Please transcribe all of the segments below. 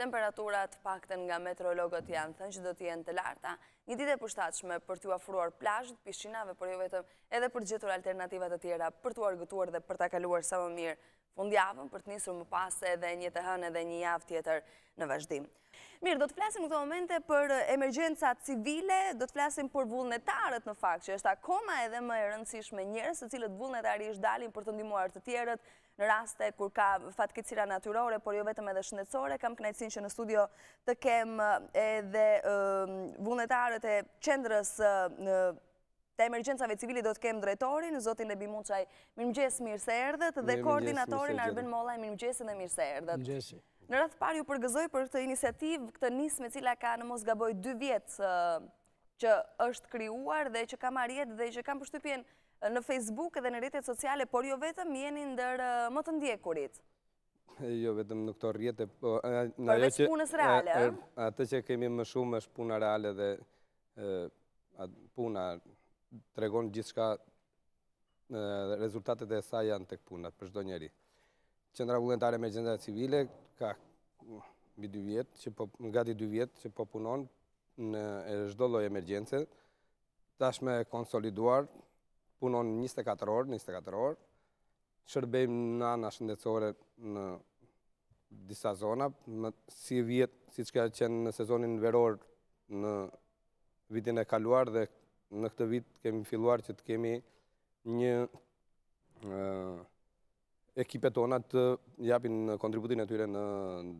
Temperaturat, të paktën nga meteorologët janë thënë që do të jenë të larta, një ditë e përshtatshme për t'iu afruar plazhit, pishinave, por jo vetëm, edhe për të gjetur alternativa të tjera për t'u argëtuar dhe për ta kaluar sa më mirë fundjavën, për të nisur më pas edhe një të hënë edhe një javë tjetër në vazhdim. Mirë, do të flasim në këto momente për emergjenca civile, do të flasim për vullnetarët në fakt, që është akoma edhe më e rëndësishme njerëz, të cilët vullnetarisht dalin për të ndihmuar të tjerët, në raste kur ka fatkeqësira natyrore, por jo vetëm edhe shëndetësore, kam kënaqësinë që në studio të kem edhe vullnetarët e qendrës në të emergjencave civile do të kem drejtorin, zotin Nebi Muçaj, mirëmëngjes, mirë se erdhët, dhe koordinatorin Arben Molaj, mirëmëngjesi dhe mirë se erdhët. Në radhë të parë ju përgëzoj për këtë iniciativë, këtë nismë e cila ka në mos gaboj dy vjet që është krijuar dhe që ka marrë jetë dhe që kam përshtypjen në Facebook dhe në rrjetet sociale, por jo vetëm jeni ndër më të ndjekurit. Jo vetëm në këto rrjete, po përveç punës reale. Atë që kemi më shumë është puna reale dhe puna tregon gjithçka rezultatet e saj janë tek puna për çdo njeri. Qendra Vullnetare e Emergjencave Civile ka mbi 2 vjet që po gati 2 vjet që po punon në çdo lloj emergjence, tashmë e konsoliduar, punon 24 orë, 24 orë, shërbejmë në anën shëndetësore në disa zona, më, sivjet, siç ka qenë në sezonin veror në vitin e kaluar dhe në këtë vit kemi filluar që të kemi një ekipet tona të japin kontributin e tyre në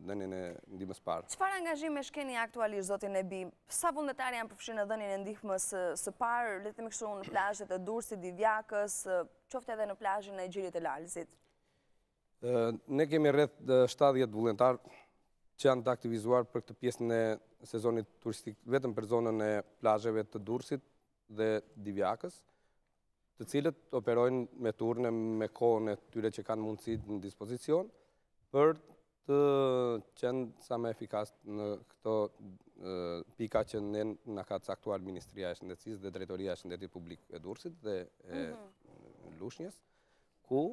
dhënien e ndihmës parë. Çfarë angazhimesh keni aktualisht zoti Nebi? Sa vullnetarë janë përfshirë në dhënien e ndihmës së parë, le të themi kështu në plazhet e Durrësit, Divjakës, qoftë edhe në plazhin e Gjirit të Lalëzit? Ne kemi rreth 70 vullnetarë që janë të aktivizuar për këtë pjesën e sezonit turistik vetëm për zonën e plazheve të Durrësit, dhe Divjakës, të cilët operojnë me turne me kohën e tyre që kanë mundësi në dispozicion, për të qenë sa më efikas në këto pika që ne na ka caktuar Ministria e Shëndetësisë dhe Drejtoria e Shëndetit Publik e Durrësit dhe e mhm. Lushnjës, ku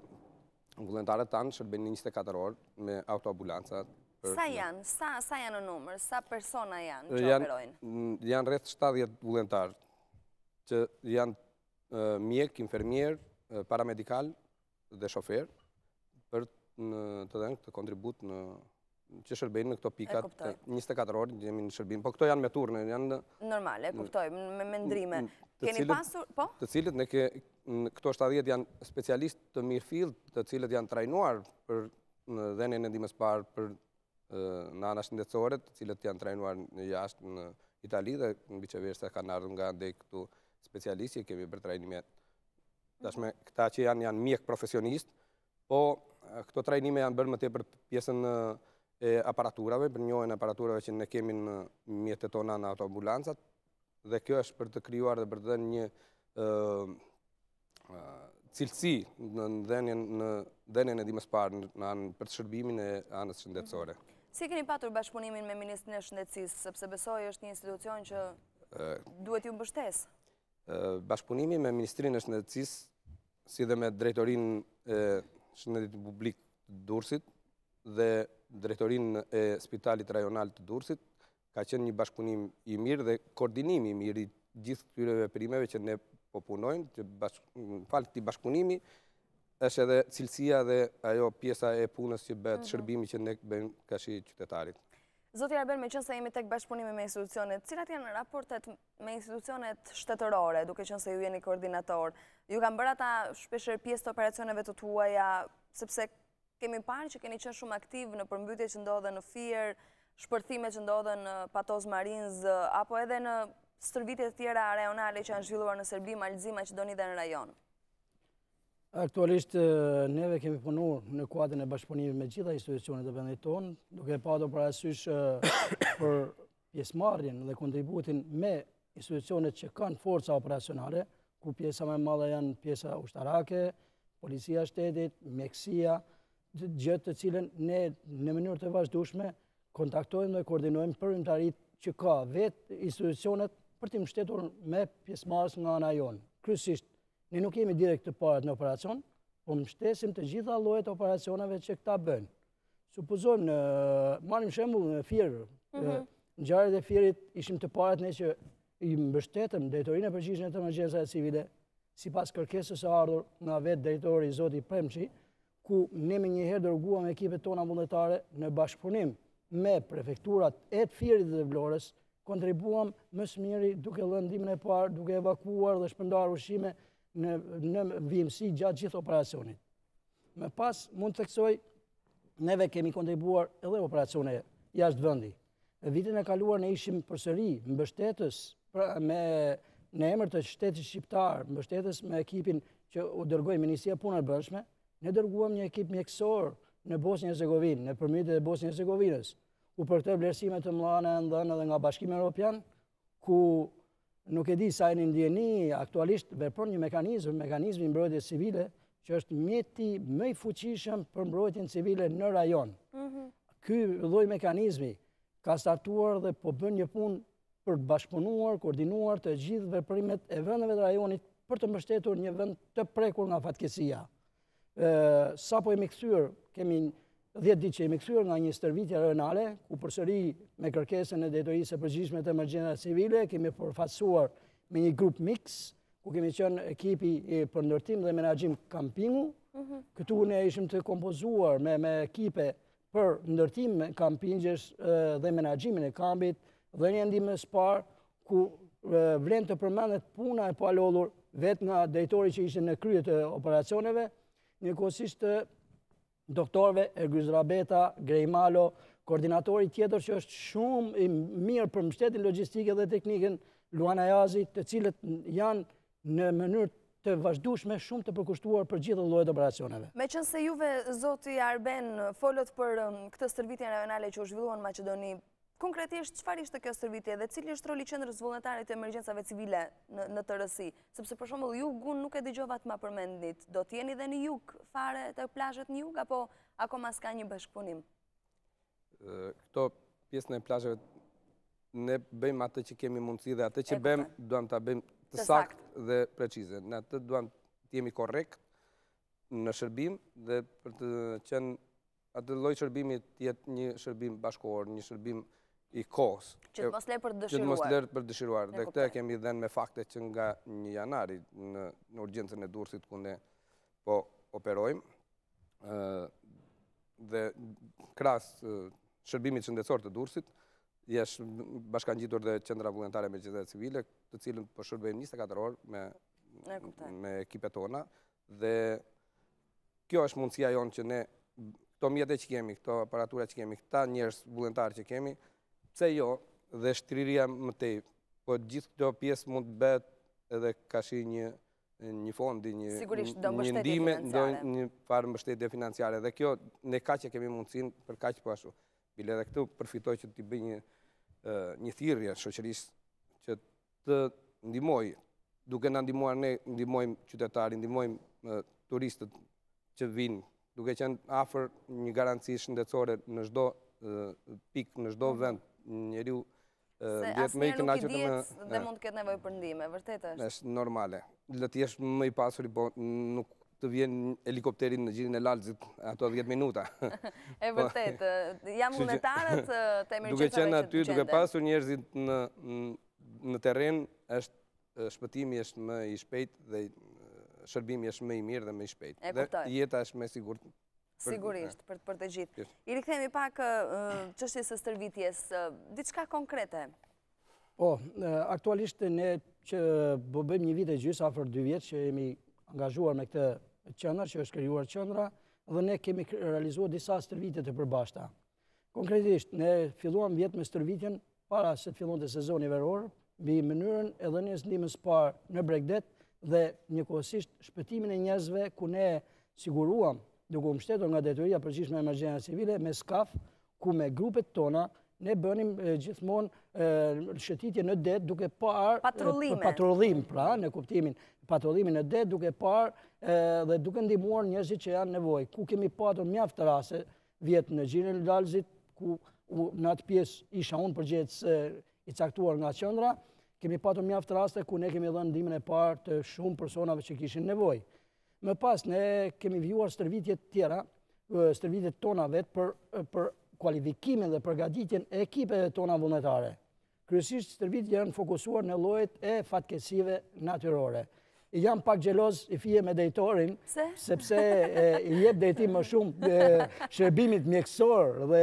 vullnetarët tanë shërbejnë njëzet e katër orë me autoambulanca. Sa janë, sa janë në numër, sa persona janë që operojnë? Janë rreth 70 vullnetarë, që janë mjekë, infermierë, paramedikalë dhe shoferë, për të dhenë këtë kontribut në që shërbejnë në këto pikat, 24 orë, jemi në shërbim, po këto janë me turne, janë... Normal, e kuptoj, me mendrime. Keni pasur, po? Të cilët, në këto 70 janë specialistë të mirëfilltë, të cilët janë trajnuar për dhënien e ndihmës parë, për në anën shëndetësore, të cilët janë trajnuar jashtë në Itali, dhe në biqe vërës të kanë ardhur nga edhe këtu specialistë që kemi bërë trajnime. Tashmë, këta që janë, janë mjekë profesionistë, Po, këto trajnime janë bërë më tepër pjesën e aparaturave, për njohjen e aparaturave që ne kemi në mjetet tona në autoambulancat dhe kjo është për të krijuar dhe për të dhënë një cilësi në dhënien në dhënien e ndihmës parë në anë për të shërbimin e anës shëndetësore. Mhm. Si keni patur bashkëpunimin me Ministrinë e Shëndetësisë, sepse besoj është një institucion që duhet t'ju mbështesë? Bashkëpunimi me Ministrinë e Shëndetësisë, si dhe me Drejtorinë e Shëndetit Publik të Durrësit dhe Drejtorinë e Spitalit Rajonal të Durrësit, ka qenë një bashkëpunim i mirë dhe koordinimi i mirë i gjithë këtyre veprimeve që ne po punojmë, që bashk... falë këtij bashkëpunimi është edhe cilësia dhe ajo pjesa e punës që bëhet mhm. shërbimi që ne bëjmë karshi qytetarit. Zoti Arben, meqënëse jemi tek bashkëpunimi me institucionet, cilat janë raportet me institucionet shtetërore, duke qënë se ju jeni koordinator, ju kanë bërë ata shpeshherë pjesë të operacioneve të tuaja, sepse kemi parë që keni qënë shumë aktiv në përmbytjet që ndodhën në Fier, shpërthimet që ndodhën në Patos Marinzë, apo edhe në stërvitje të tjera rajonale që janë zhvilluar në Serbi, Mal të Zi, Maqedoni dhe në rajon? Aktualisht, neve kemi punu në kuadrin e bashkëpunimit me gjitha institucionet e vendit tonë, duke patur parasysh për pjesëmarrjen dhe kontributin me institucionet që kanë forca operacionale, ku pjesa më e madhe janë pjesa ushtarake, policia e shtetit, mjekësia, gjë të cilën ne në mënyrë të vazhdueshme kontaktojmë dhe koordinojmë veprimtaritë që kanë vetë institucionet për t'i mbështetur me pjesëmarrës nga ana jonë. Kryesisht, ne nuk jemi direkt të parët në operacion, por mbështesim të gjitha llojet e operacioneve që këta bëjnë. Supozojmë, marrim shembull në Fier, mhm. ngjarjet e Fierit ishim të parët ne që i mbështetëm Drejtorinë e Përgjithshme të Emergjencave Civile, sipas kërkesës së ardhur nga vetë drejtori zoti Prençi, ku ne menjëherë dërguam ekipet tona vullnetare në bashkëpunim me prefekturat e Fierit dhe Vlorës, kontribuam më së miri duke dhënë ndihmën e parë, duke evakuar dhe shpërndarë ushqime në vijimësi gjatë gjithë operacionit. Më pas mund të theksoj, neve kemi kontribuar edhe operacione jashtë vëndi. Në vitin e kaluar ne ishim përsëri mbështetës pra, me në emër të shtetit shqiptar, mbështetës me ekipin që u dërgoi Ministria e Punëve Brendshme, ne dërguam një ekip mjekësor në Bosnjë e Hercegovinë, në përmbytjet e Bosnjë e Hercegovinës, ku për këtë vlerësime të mëdha na u dhanë edhe nga Bashkimi Evropian, ku nuk e di sa jeni në dijeni, aktualisht vepron një mekanizm, mekanizmi mbrojtjes civile, që është mjeti më i fuqishëm për mbrojtjen civile në rajon. Mhm. Ky lloj mekanizmi ka startuar dhe po bën një punë për bashkëpunuar, koordinuar të gjithë veprimet e vëndeve të rajonit për të mbështetur një vënd të prekur nga fatkeqësia. Sapo jemi kthyer, kemi 10 ditë që jemi kthyer nga një stërvitje rajonale, ku përsëri me kërkesën e Drejtorisë së Përgjithshme të Emergjencave Civile kemi përfaqësuar me një grup miks, ku kemi qenë ekipi për ndërtim dhe menaxhim kampingu. Mhm. Këtu ne ishim të kompozuar me me ekipe për ndërtim kampingjesh dhe menaxhimin e kampit, dhënien e ndihmës së parë, ku vlen të përmendet puna e palodhur vetë nga drejtori që ishte në krye të operacioneve, njëkohësisht doktorëve Ergys Rabeta, Grej Malo, koordinatori tjetër që është shumë i mirë për mbështetjen logjistike dhe teknike Luan Ajazi, të cilët janë në mënyrë të vazhdueshme shumë të përkushtuar për gjithë llojet operacioneve. Meqenëse juve zoti Arben folët për um, këtë stërvitje rajonale që u zhvillua në Maqedoni, konkretisht çfarë ishte kjo stërvitje dhe cili është roli i qendrës vullnetare të emergjencave civile në në tërësi? Sepse për shembull jugun nuk e dëgjova ta ma përmendnit. Do të jeni dhe në jug fare te plazhet në jug apo akoma s'ka një bashkëpunim? Këto pjesën e plazheve, ne bëjmë atë që kemi mundësi dhe atë që bëjmë, duam ta bëjmë të saktë dhe preçize. Në atë duam të jemi korrekt në shërbim dhe për të qenë atë lloj shërbimi të jetë një shërbim bashkohor, një shërbim i kohës. Që të mos lërë për të dëshiruar. Që të mos lërë për të dëshiruar. Dhe këtë e kemi dhënë me fakte që nga një janari në urgjencën e Durrësit ku ne po operojmë. dhe krahas shërbimit shëndetësor të Durrësit, i është bashkangjitur dhe qendra vullnetare emergjencave civile, të cilën po shërbejmë 24 orë me, me ekipe tona, dhe kjo është mundësia jonë që ne, këto mjete që kemi, këto aparatura që kemi, këta njerëz vullnetarë që kemi, pse jo dhe shtrirja më tej, po gjithë këto pjesë mund të bëhet edhe ka shi një një fondi, një ndihme, një farë mbështetje financiare. Dhe kjo, ne kaq e kemi mundësinë, për kaq po ashtu. Bile dhe këtu përfitoj që t'i bëj një thirrje shoqërisë që të ndihmojë, duke na ndihmuar ne, ndihmojmë qytetarin, ndihmojmë turistët që vijnë, duke qenë afër një garanci shëndetësore në çdo pikë, në çdo vend, njeriu Se asnjëherë nuk i dihet dhe mund të ketë nevojë për ndihmë, vërtet është? Është normale. Le të jesh më i pasuri, po nuk të vjen helikopteri në Gjirin e Lalzit ato 10 minuta. E po. Vërtet, janë vullnetarët e emergjencave që të gjenden. Duke qenë aty, duke pasur njerëzit në terren, është shpëtimi është më i shpejt dhe shërbimi është më i mirë dhe më i shpejt. E kuptoj. Dhe jeta është më e sigurt Sigurisht, për të gjithë. I rikthehemi pak çështjes së stërvitjes, diçka konkrete? Po, aktualisht ne që po bëjmë një vit e gjysë, afër dy vjet që jemi angazhuar me këtë qendër, që është krijuar qendra, dhe ne kemi realizuar disa stërvitje të përbashta. Konkretisht, ne filluam vjet me stërvitjen para se të fillonte sezoni veror, mbi mënyrën e dhënies ndihmës parë në bregdet dhe njëkohësisht shpëtimin e njerëzve ku ne siguruam duke u mbështetur nga Drejtoria e Përgjithshme e Emergjencave Civile me skaf ku me grupet tona ne bënim gjithmonë shëtitje në det duke parë patrullim pra në kuptimin patrullimin në det duke parë dhe duke ndihmuar njerëzit që janë në nevojë ku kemi patur mjaft raste vjet në Gjirin e Lalëzit, ku në atë pjesë isha unë përgjegjës i caktuar nga qendra, kemi patur mjaft raste ku ne kemi dhënë ndihmën e parë të shumë personave që kishin nevojë. Më pas ne kemi vijuar stërvitje të tjera, stërvitjet tona vetë për për kualifikimin dhe përgatitjen e ekipeve tona vullnetare. Kryesisht stërvitjet janë fokusuar në llojet e fatkeqësive natyrore. Jam pak xheloz i fije me drejtorin, sepse i jep drejtim më shumë shërbimit mjekësor dhe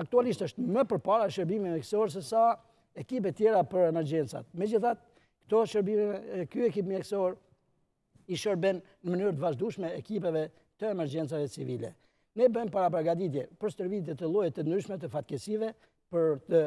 aktualisht është më përpara shërbimi mjekësor sesa ekipet e tjera për emergjencat. Megjithatë, këto shërbime, ky ekip mjekësor i shërben në mënyrë të vazhdueshme ekipeve të emergjencave civile. Ne bëjmë parapargatitje për stërvitje të llojeve të ndryshme të fatkeqësive për të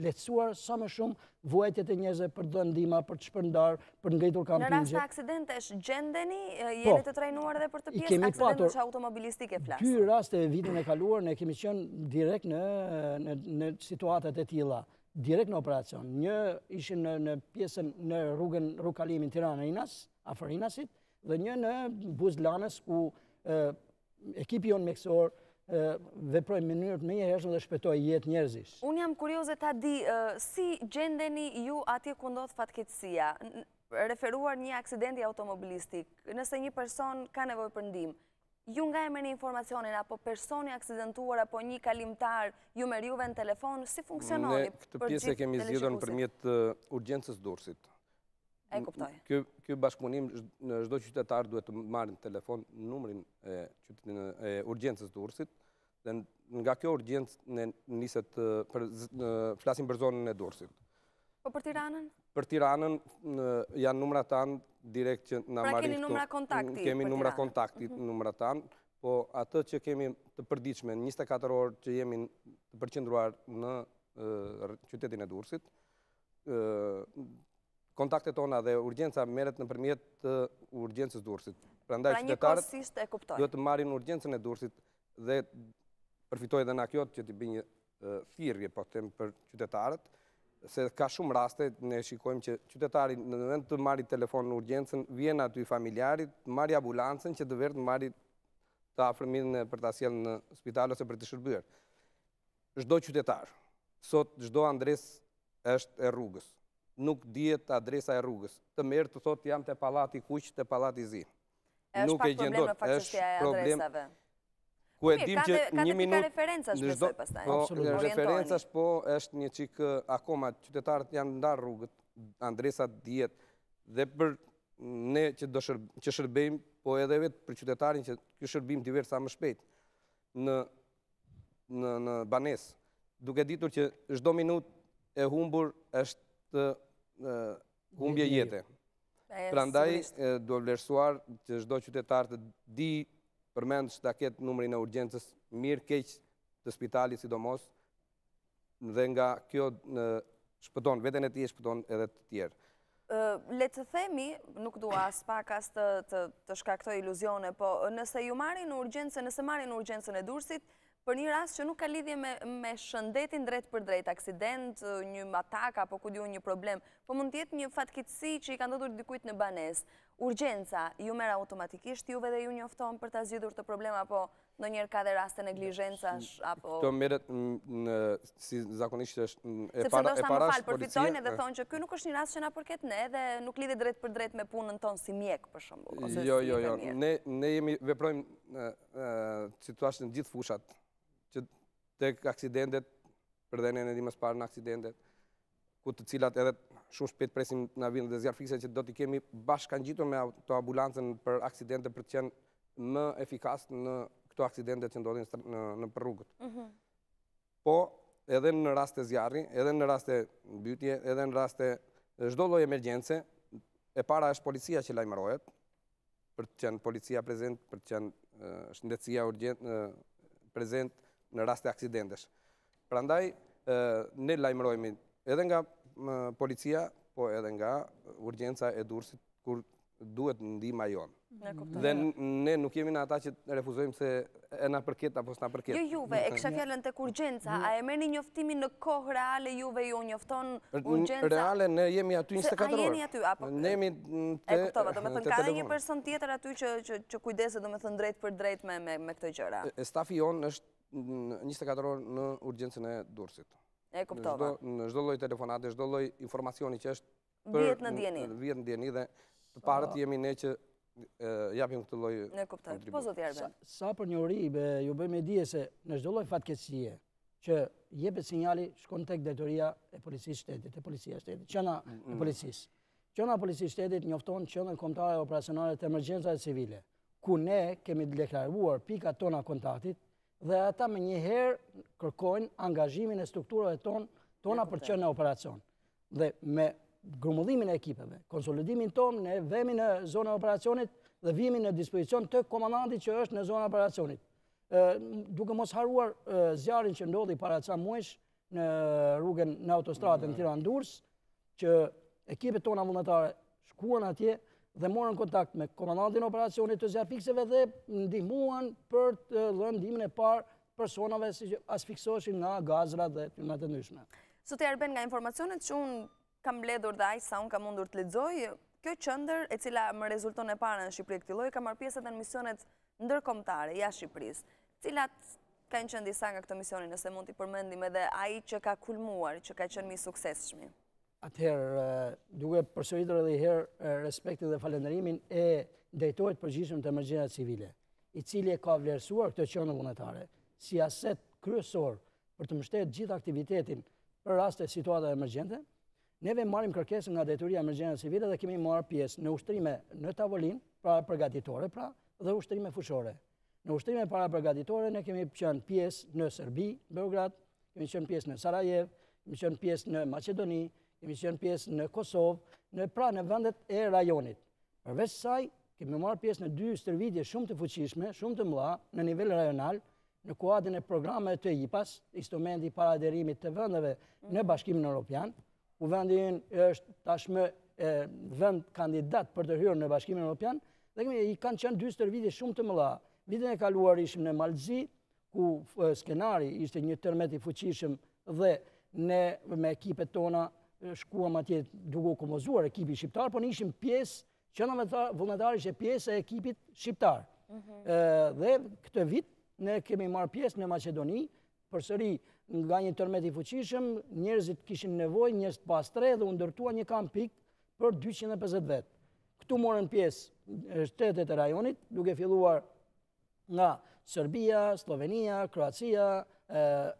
lehtësuar sa më shumë vuajtjet e njerëzve për të dhënë ndihma, për të shpërndarë, për të ngritur kampingje. Në raste aksidentesh gjendeni, po, jeni të trajnuar edhe për këtë pjesë aksidentesh automobilistike flas. Ka raste vitin e kaluar ne kemi qenë direkt në në situata të tilla. direkt në operacion. Një ishin në, në pjesën në rrugën rrugë kalimin Tirana-Rinas, afër Rinasit, dhe një në buzë Lanës ku e, ekipi ynë mjekësor veproi në mënyrë të menjëhershme dhe shpëtoi jetë njerëzish. Unë jam kurioze ta di si gjendeni ju atje ku ndodh fatkeqësia, referuar një aksidenti automobilistik, nëse një person ka nevojë për ndihmë, Ju nga e merrni informacionin, apo personi aksidentuar, apo një kalimtar, ju merr juve në telefon, si funksiononi? Ne këtë pjesë e kemi zgjidhur nëpërmjet urgjencës Durrësit. E kuptoj. Ky bashkëpunim, çdo qytetar duhet të marrë në telefon numrin e urgjencës Durrësit, Dhe nga kjo urgjencë nëse flasim për zonën e Durrësit. Po për Tiranën? Për Tiranën janë numra tanë direkt që në marikë... Pra keni numra kontakti për Tiranën? Kemi numra kontakti, mhm. numra tanë, po atë që kemi të përditshme, 24 orë që jemi të përqendruar në qytetin e Durrësit, kontaktet tona dhe urgjenca merret nëpërmjet të urgjencës Durrësit. Pra një kosisht e kuptoj. Duhet të marrin urgjencën e Durrësit dhe përfitoj edhe nga kjo që t'i bëj një thirrje po them për qytetarët se ka shumë raste ne shikojmë që qytetari në vend të marrë në telefon urgjencën vjen aty familjari të marrë ambulancën që të vejë të marrë të afërmin për ta sjellë në spital ose për t'i shërbyer. Çdo qytetar. Sot çdo andres është e rrugës. Nuk dihet adresa e rrugës. Të merr të thotë jam te pallati i kuq, te pallati i zi. Nuk e gjen dot. Është pak problem me faktësia Ku e dim që një minutë referenca është besoj pastaj. Po, referenca është po, është një çikë akoma qytetarët janë ndarë rrugët, andresat dihet dhe për ne që shërbejmë, po edhe vetë për qytetarin që ky shërbim të vejë sa më shpejt në në në banesë, duke ditur që çdo minutë e humbur është humbje jete. Prandaj duhet vlerësuar që çdo qytetar të dijë përmendsh ta ketë numrin e urgjencës mirë keq të spitalit sidomos Dhe nga kjo shpëton veten e tij e shpëton edhe të tjerë. Le të themi, nuk dua aspak as të të shkaktoj iluzione, po nëse ju marrin në urgjencë, nëse marrin në urgjencën e Durrësit, për një rast që nuk ka lidhje me me shëndetin drejtpërdrejt, aksident, një atak apo ku di unë një problem, po mund të jetë një fatkeqësi që i ka ndodhur dikujt në banesë. Urgjenca ju merr automatikisht juve dhe ju njofton për ta zgjidhur këtë problem apo Ndonjëherë ka dhe raste neglizhencash apo Këto merret në si zakonisht është e para policia. Sepse ndoshta përfitojnë edhe thonë që ky nuk është një rast që na përket ne dhe nuk lidhet drejtpërdrejt me punën tonë si mjek për shembull ose si infermier. Jo, jo, jo. Ne ne jemi veprojmë si të thuash në gjithë fushat që tek aksidentet, për dhënien e ndihmës së parë në aksidentet, ku të cilat edhe shumë shpejt presim na vijnë dhe zjarrfikëse që do t'i kemi bashkëngjitur me autoambulancën për aksidente për të qenë më efikas në këto aksidente që ndodhin nëpër rrugët. Mhm. Po, edhe në raste zjarri, edhe në raste mbytje, edhe në raste çdo lloj emergjence, e para është policia që lajmërohet, për të qenë policia prezent, për të qenë shëndetësia urgjent prezent në raste aksidentesh. Prandaj ne lajmërohemi edhe nga policia, po edhe nga urgjenca e Durrësit kur duhet ndihma jonë. Dhe ne nuk jemi në ata që refuzojmë se E na përket apo s'na përket? Jo juve, e kisha fjalën tek urgjenca, a e merni njoftimin në kohë reale juve ju njofton urgjenca? Reale, ne jemi aty 24 orë. A jeni aty, apo? Ne jemi te telefoni. E kuptova, domethënë, ka dhe një person tjetër aty që kujdeset, domethënë, drejtpërdrejt me këto gjëra. Stafi jonë është 24 orë në urgjencën e Durrësit. E kuptova. Në çdo lloj telefonate, çdo lloj informacioni që është, Vihet në dijeni. Vihet në dijeni dhe të parët po. jemi ne që japim këtë lloj... E kuptoj. Po, zoti Arben. Sa për njohuri, ju bëjmë me dije se në çdo lloj fatkeqësie, që jepet sinjali shkon tek drejtoria e policisë së shtetit, e policia e shtetit, qendra e mm. policisë. Qendra e policisë së shtetit njofton qendrën kombëtare operacionale të emergjencave civile, ku ne kemi deklaruar pikat tona të kontaktit, dhe ata menjëherë kërkojnë angazhimin e strukturave tona, tona për të qenë në operacion. Dhe me grumbullimin e ekipeve, konsolidimin tonë, ne vemi në zonën e operacionit dhe vihemi në dispozicion të komandantit që është në zonën e operacionit. Duke mos harruar zjarrin që ndodhi para ca muajsh në rrugën në autostradën Tiranë-Durrës, që ekipet tona vullnetare shkuan atje dhe morën kontakt me komandantin e operacionit të zjarrfikësve dhe ndihmuan për të dhënë ndihmën e parë personave si që asfiksoheshin nga gazrat dhe gjërat e ndryshme. Zoti Arben, nga informacionet që unë kam mbledhur dhe aq sa unë kam mundur të lexoj, kjo qendër e cila më rezulton e para në Shqipëri e këtij lloji, ka marrë pjesë edhe në misionet ndërkombëtare, jashtë Shqipërisë, cilat kanë qenë disa nga këto misione, nëse mund t'i përmendim edhe ai që ka kulmuar, që ka qenë më i suksesshmi. Atëherë, duke përsëritur edhe një herë respektin dhe falenderimin e drejtorit të përgjithshëm të emergjencave civile. i cili e ka vlerësuar këtë qendër vullnetare, si aset kryesor për të mbështetur gjithë aktivitetin për raste situatave emergjente, neve marrim kërkesën nga drejtoria e emergjencave civile dhe kemi marrë pjesë në ushtrime në tavolinë, parapërgatitore, pra dhe ushtrime fushore. Në ushtrime parapërgatitore, ne kemi qënë pjesë në Serbi, Beograd, kemi qënë pjesë në Sarajevë, kemi qënë pjesë në Maqedoni, kemi qënë pjesë në Kosovë, në pra në vëndet e rajonit. Përveç kësaj, kemi marrë pjesë në dy stërvitje shumë të fuqishme, shumë të mëdha, në nivel rajonal, në kuadrin e programeve të IPA-s, instrumenti i paraaderimit të vëndëve në Bashkimin Europian, ku vendi ynë është tashmë vend kandidat për të hyrë në Bashkimin Europian, dhe kemi, i kanë qenë dy stërvitje shumë të mëdha. Vitin e kaluar ishim në Mal të Zi, ku skenari ishte një tërmet i fuqishëm dhe ne me ekipet tona shkuam atje duke u komozuar ekipi shqiptar, po ne ishim pjesë, qendra vullnetare ishte pjesë e ekipit shqiptar. Mhm. Dhe këtë vit ne kemi marrë pjesë në Maqedoni, përsëri nga një tërmet i fuqishëm, njerëzit kishin nevojë, njerëz të pastrehë dhe u ndërtua një kamping për 250 vetë. Këtu morën pjesë shtetet e rajonit, duke filluar nga Serbia, Sllovenia, Kroacia,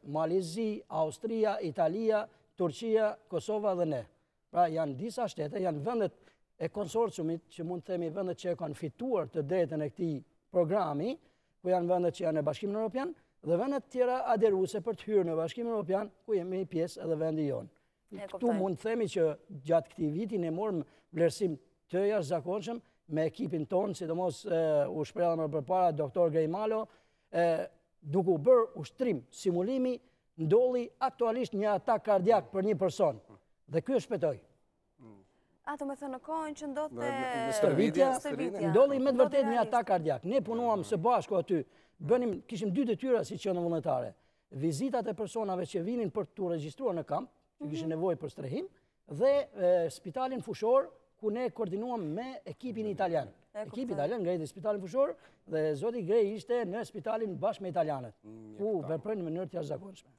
Mali i Zi, Austria, Italia, Turqia, Kosova dhe ne. Pra janë disa shtete, janë vëndet e konsorciumit, që mund të themi vëndet që e kanë fituar të drejtën e këtij programi, ku janë vëndet që janë në Bashkimin Europian, dhe vëndet e tjera aderuse për të hyrë në Bashkimin Europian, ku jemi pjesë edhe vendi jonë. Këtu mund të themi që gjatë këtij viti ne morëm vlerësim të jashtëzakonshëm me ekipin tonë, sidomos u shpreh dhe më përpara doktor Grej Malo, duke u bërë ushtrim simulimi, ndodhi aktualisht një atak kardiak për një person. Dhe ky e shpëtoi. A domethënë në kohën që ndodhte... Stërvitja, ndodhi me të vërtetë një atak kardiak. Ne punuam së bashku aty, bënim, kishim dy detyra si qendër vullnetare. vizitat e personave që vinin për t'u regjistruar në kamp, që kishin mhm. nevojë për strehim, dhe spitalin fushor ku ne koordinuam me ekipin italian. Ekipi italian ngriti spitalin fushor dhe zoti Grej ishte në spitalin bashkë me italianët, mm, ku vepruan në mënyrë të jashtëzakonshme.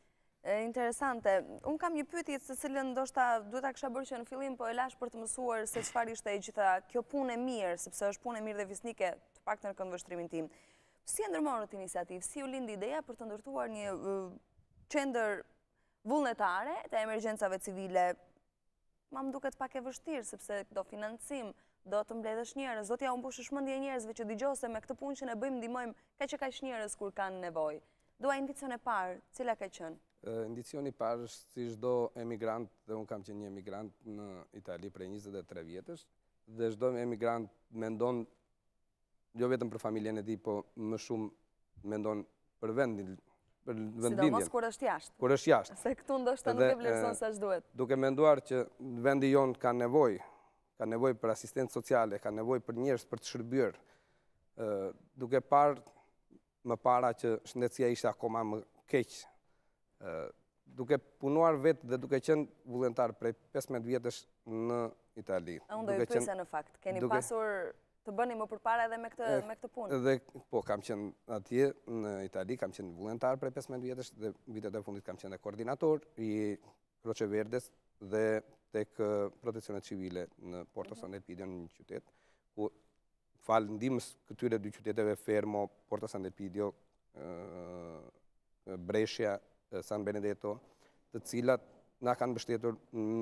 Interesante. Unë kam një pyetje të cilën ndoshta duhet ta kisha bërë që në fillim, po e lashë për të mësuar se çfarë ishte e gjitha kjo punë e mirë, sepse është punë e mirë dhe fisnike, të paktën në këndvështrimin tim. Si e ndërmorët iniciativën, si ju lindi ideja për të ndërtuar një qendër vullnetare të emergjencave civile? Ama më duket pak e vështirë, sepse do financim, do të mbledhësh njerëz, do t'jua mbushësh mëndjen njerëzve që dëgjo se me këtë punë që ne bëjmë, ndihmojmë kaq e kaq njerëz kur kanë nevojë. Dua indicien e parë, cila ka qënë? Indicioni i parë është si çdo emigrant, dhe unë kam qënë një emigrant në Itali prej 23 vjetësh, dhe çdo emigrant mendon jo vetëm për familjen e tij, po më shumë mendon për vendin, për vendlindjen. Sidomos kur është jashtë. Kur është jashtë. Se këtu ndoshta nuk e vlerëson sa ç'duhet. Duke menduar që vendi jonë ka nevojë, ka nevojë për asistencë sociale, ka nevojë për njerëz për të shërbyer, duke parë më para që shëndetësia ishte akoma më keq. Duke punuar vetë dhe duke qenë vullentar prej 15 vjetësh në Itali. E unë do ju pysja në fakt, keni pasur të bëni më përpara edhe me këtë punë? Dhe, po, kam qenë atje në Itali, kam qenë vullentar prej 15 vjetësh dhe vitet e fundit kam qenë koordinator i Croce Verdes dhe tek Protezione Civile në Porto San Elpidio në një qytet, ku falë ndihmës këtyre dy qyteteve Fermo, Porto San Elpidio, Breshja, San Benedetto, të cilat na kanë mbështetur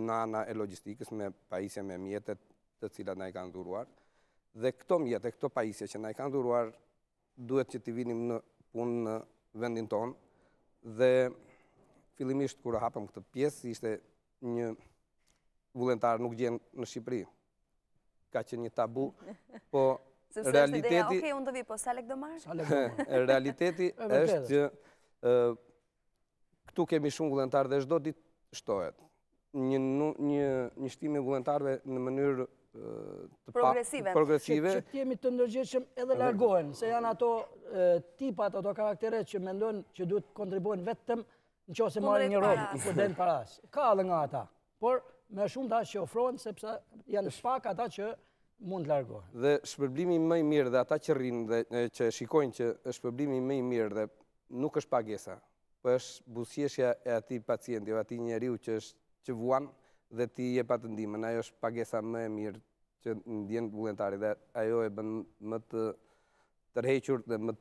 nga ana e logjistikës me pajisje me mjetet të cilat na i kanë dhuruar. Dhe këto mjete e këto pajisje që na i kanë dhuruar, duhet që t'i vinim në punë në vendin tonë, dhe fillimisht kur hapëm këtë pjesë, ishte një vullentar nuk gjen në Shqipëri. Ka qenë një tabu, po realiteti... Oke, unë do vij, po sa lek do marrë? Realiteti është që Këtu kemi shumë vullnetarë dhe çdo ditë shtohet një një shtim i vullnetarëve në mënyrë progresive. Progresive. Që të jemi të ndërgjegjshëm edhe largohen, se janë ato tipat, ato karaktere që mendojnë që duhet të kontribuojnë vetëm në qoftë se marrin një rrogë kundrejt parasë. Ka edhe nga ata. por më shumë ata që ofrohen, sepse janë pak ata që mund të largohen. Dhe shpërblimi më i mirë dhe ata që rrinë dhe që shikojnë që shpërblimi më i mirë dhe nuk është pagesa, por po është buzëqeshja e atij pacienti, atij njeriu që është që vuan dhe t'i japë atë ndihmën, ajo është pagesa më e mirë që ndjen vullentari dhe ajo e bën më të tërhequr dhe më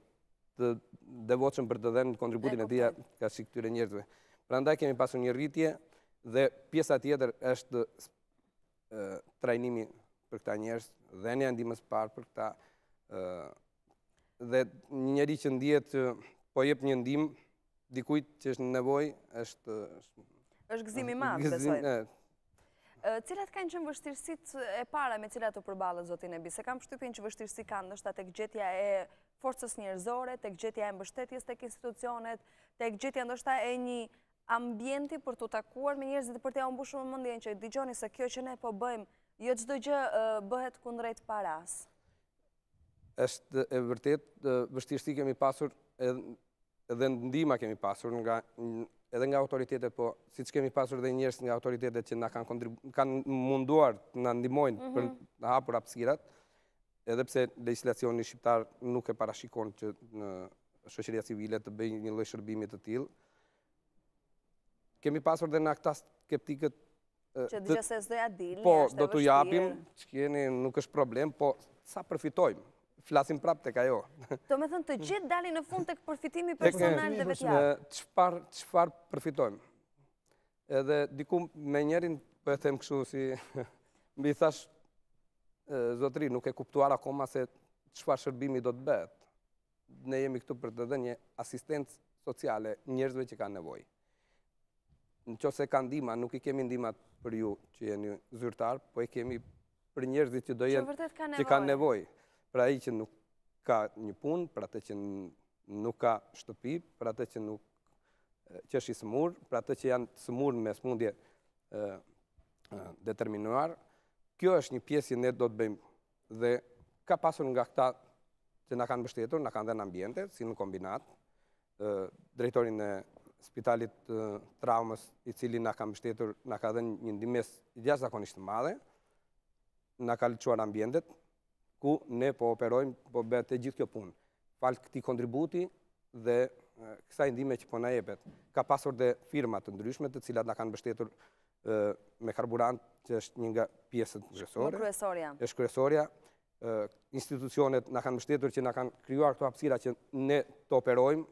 të devotshëm për të dhënë kontributin e tij karshi këtyre njerëzve. Prandaj kemi pasur një rritje dhe pjesa tjetër është trajnimi për këta njerëz, dhënia e ndihmës së parë për këta dhe një njeri që ndihet që po jep një ndihmë Dikujt që është në nevojë, është... është gëzim i madhë, besoj. Cilat kanë qenë vështirësitë e para me të cilat u përballët, zoti Nebi? Se kam përshtypjen që vështirësi ka ndoshta tek gjetja e forcës njerëzore, tek gjetja e mbështetjes tek institucionet, tek gjetja ndoshta e një ambienti për t'u takuar me njerëzit për t'ua mbushur mendjen që dëgjoni se kjo që ne po bëjmë, jo çdo gjë bëhet kundrejt parasë. Është e vërtetë, vështirësi kemi pasur edhe ndihma kemi pasur nga edhe nga autoritetet, po siç kemi pasur edhe njerëz nga autoritetet që na kanë, kanë munduar të na ndihmojnë mhm. për të hapur hapësirat, edhe pse legjislacioni shqiptar nuk e parashikon që shoqëria civile të bëjë një lloj shërbimi të tillë, kemi pasur dhe nga këta skeptikët Që të gjithë se s'do ia dilni, po, do t'ju japim, ç'keni nuk është problem, po sa përfitojmë, flasim prapë tek ajo. Domethënë të gjithë dalin në fund te përfitimi personal dhe vetjak. Çfarë, çfarë përfitojmë? Edhe diku me njërin, për po e them kështu si, mbi thashë, zotëri, nuk e ke kuptuar akoma se çfarë shërbimi do të bëhet. Ne jemi këtu për të dhënë një asistencë sociale njerëzve që kanë nevojë. Në qoftë se ka ndihma, nuk i kemi ndihmat për ju që jeni zyrtarë, po i kemi për njerëzit që do jenë që kanë nevojë. Për ai që nuk ka një punë, për atë që nuk ka shtëpi, për atë që nuk që është i sëmurë, për ata që janë sëmurë me sëmundje determinuar. Kjo është një pjesë që ne do të bëjmë Dhe ka pasur nga këta që na kanë mbështetur, na kanë dhënë ambiente, si në kombinat, drejtorin e spitalit traumës, i cili na ka mbështetur, na ka dhënë një ndihmesë jashtëzakonisht të madhe, na ka lëshuar ambientet, ku ne po operojmë, po bëhet e gjithë kjo punë. Falë këtij kontributi dhe kësaj ndihme që po na jepet. Ka pasur dhe firma të ndryshme të cilat na kanë mbështetur me karburant që është një nga pjesët kryesore. Më kryesorja. është kryesorja. Institucionet na kanë mbështetur që na kanë krijuar këto hapësira që ne të operojmë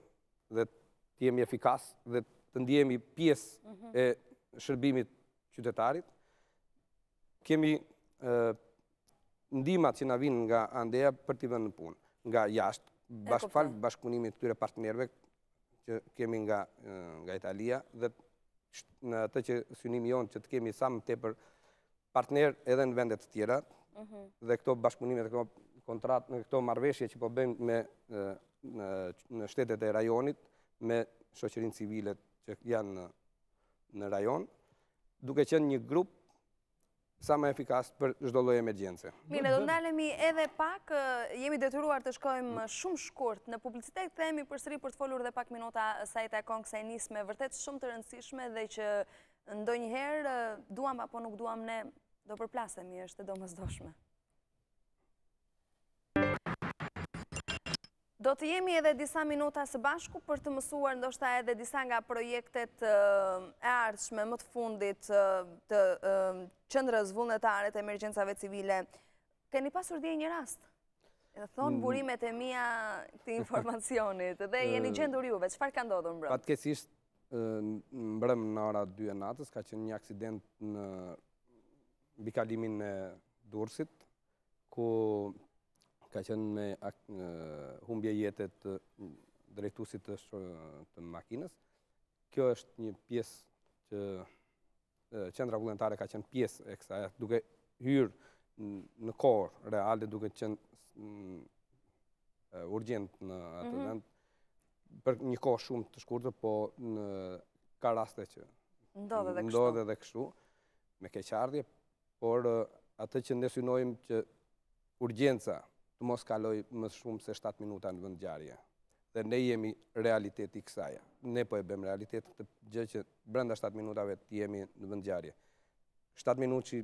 dhe të jemi efikasë dhe të ndihemi pjesë mhm. e shërbimit qytetarit. Kemi ndihmat që na vijnë nga andej për t'i vënë në punë, nga jashtë, bashkë falë bashkëpunimit të këtyre partnerëve, që kemi nga nga Italia dhe në atë që synimi jonë që të kemi sa më tepër partnerë edhe në vende të tjera mhm. dhe këto bashkëpunime këto kontrata këto marrëveshje që po bëjmë me në, në shtetet e rajonit me shoqërinë civile që janë në, në rajon duke qenë një grup sa më efikas për çdo lloj emergjence. Mirë, do ndalemi edhe pak, jemi detyruar të shkojmë shumë shkurt në publicitet, kthehemi përsëri për të folur dhe pak minuta sa i takon kësaj nisme vërtet shumë të rëndësishme dhe që ndonjëherë duam apo nuk duam ne do përplasemi, është e domosdoshme. Do të jemi edhe disa minuta së bashku për të mësuar ndoshta edhe disa nga projektet e ardhshme më të fundit të qendrës vullnetare të emergjencave civile. Keni pasur dhe një rast? E thonë mm. burimet e mia të informacionit dhe jeni gjendur juve, çfarë ka ndodhur mbrëm? Fatkeqësisht mbrëm në ora 2 e natës, ka qenë një aksident në mbikalimin e Durrësit, ku ka qenë me humbje jete të drejtuesit të, të makinës. Kjo është një pjesë që qendra vullnetare ka qenë pjesë e kësaj, duke hyrë në kohë reale duke qenë mm, urgjent në atë mhm. vend, për një kohë shumë të shkurtër, po ka raste që ndodh edhe kështu, me keqardhje, por atë që ne synojmë që urgjenca të mos kalojë më shumë se 7 minuta në vendngjarje. Dhe ne jemi realiteti i kësaj. Ne po e bëjmë realitet këtë gjë që brenda 7 minutave të jemi në vendngjarje. 7 minutëshi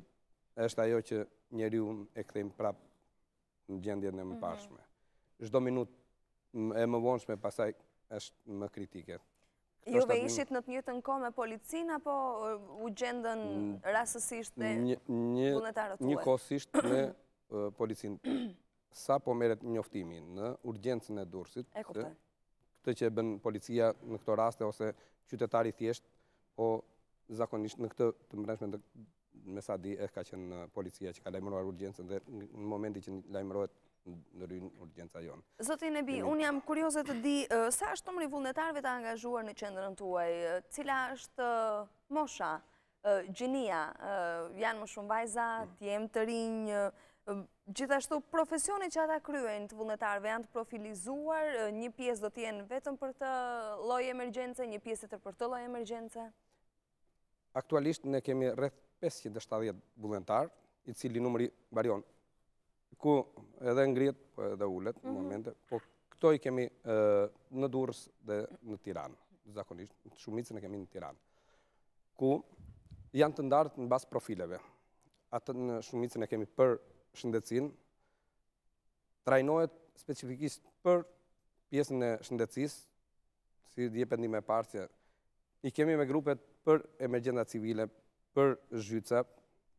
është ajo që njeriun e kthejmë prapë në gjendjen e mëparshme. Çdo minutë e më vonshme pastaj është më kritike. Juve ishit në të njëjtën kohë me policinë, apo u gjendën rastësisht dhe vullnetarët tuaj? Njëkohësisht me policinë. Sapo merret njoftimi në urgjencën e Durrësit, këtë që e bën policia në këto raste, ose qytetari thjesht, po zakonisht në këtë të mbrëmshme Me sa di, ka qenë policia që ka lajmëruar urgjencën dhe në momentin që lajmërohet ndërhyn urgjenca jonë. Zoti Nebi, unë jam kurioze të di, sa është numri i vullnetarëve të angazhuar në qendrën tuaj, cila është mosha, gjinia, janë më shumë vajza, djem të rinj, gjithashtu profesionet që ata kryejnë të vullnetarëve, janë të profilizuar, një pjesë do t'jenë vetëm për këtë lloj emergjence, një pjesë tjetër për këtë lloj emergjence? Aktualisht ne kemi rreth 570 vullnetarë, i cili numri varion, ku edhe ngrihet, po edhe ulet në mhm. momente, po këto i kemi në Durrës dhe në Tiranë, zakonisht, shumicën e kemi në Tiranë, ku janë të ndarë në bazë të profileve, atë në shumicën e kemi për shëndetësinë, trajnohet specifikisht për pjesën e shëndetësisë, si jepet ndihma e parë që. I kemi me grupe për emergjenca civile, për zhytësa,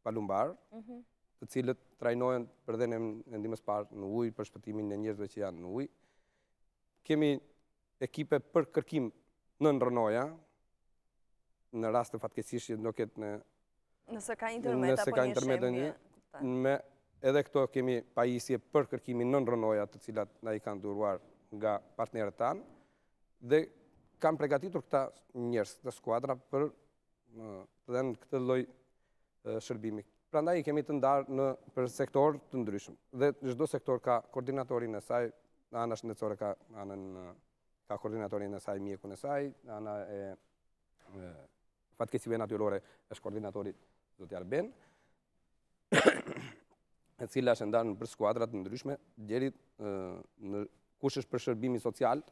palumbarë, mhm. të cilët trajnohen për dhënien e ndihmës së parë në ujë, për shpëtimin e njerëzve që janë në ujë. Kemi Ekipe për kërkim nën rrënoja, në rast të fatkeqësish që do ketë në Nëse ka tërmet apo një shembje. Me edhe këto kemi pajisje për kërkimin nën rrënoja të cilat na i kanë dhuruar nga partnerët tanë dhe kam pregatitur këta njerëz, këto skuadra për dhe në këtë lloj shërbimi. Prandaj i kemi të ndarë nëpër sektorë të ndryshëm. Dhe çdo sektor ka koordinatorin e saj, ana shëndetësore ka anën ka koordinatorin e saj, mjekun e saj, ana e, e fatkeqësive natyrore është koordinatori zoti Arben. e cila është ndarë nëpër skuadra të ndryshme, deri në kush është për shërbimi social,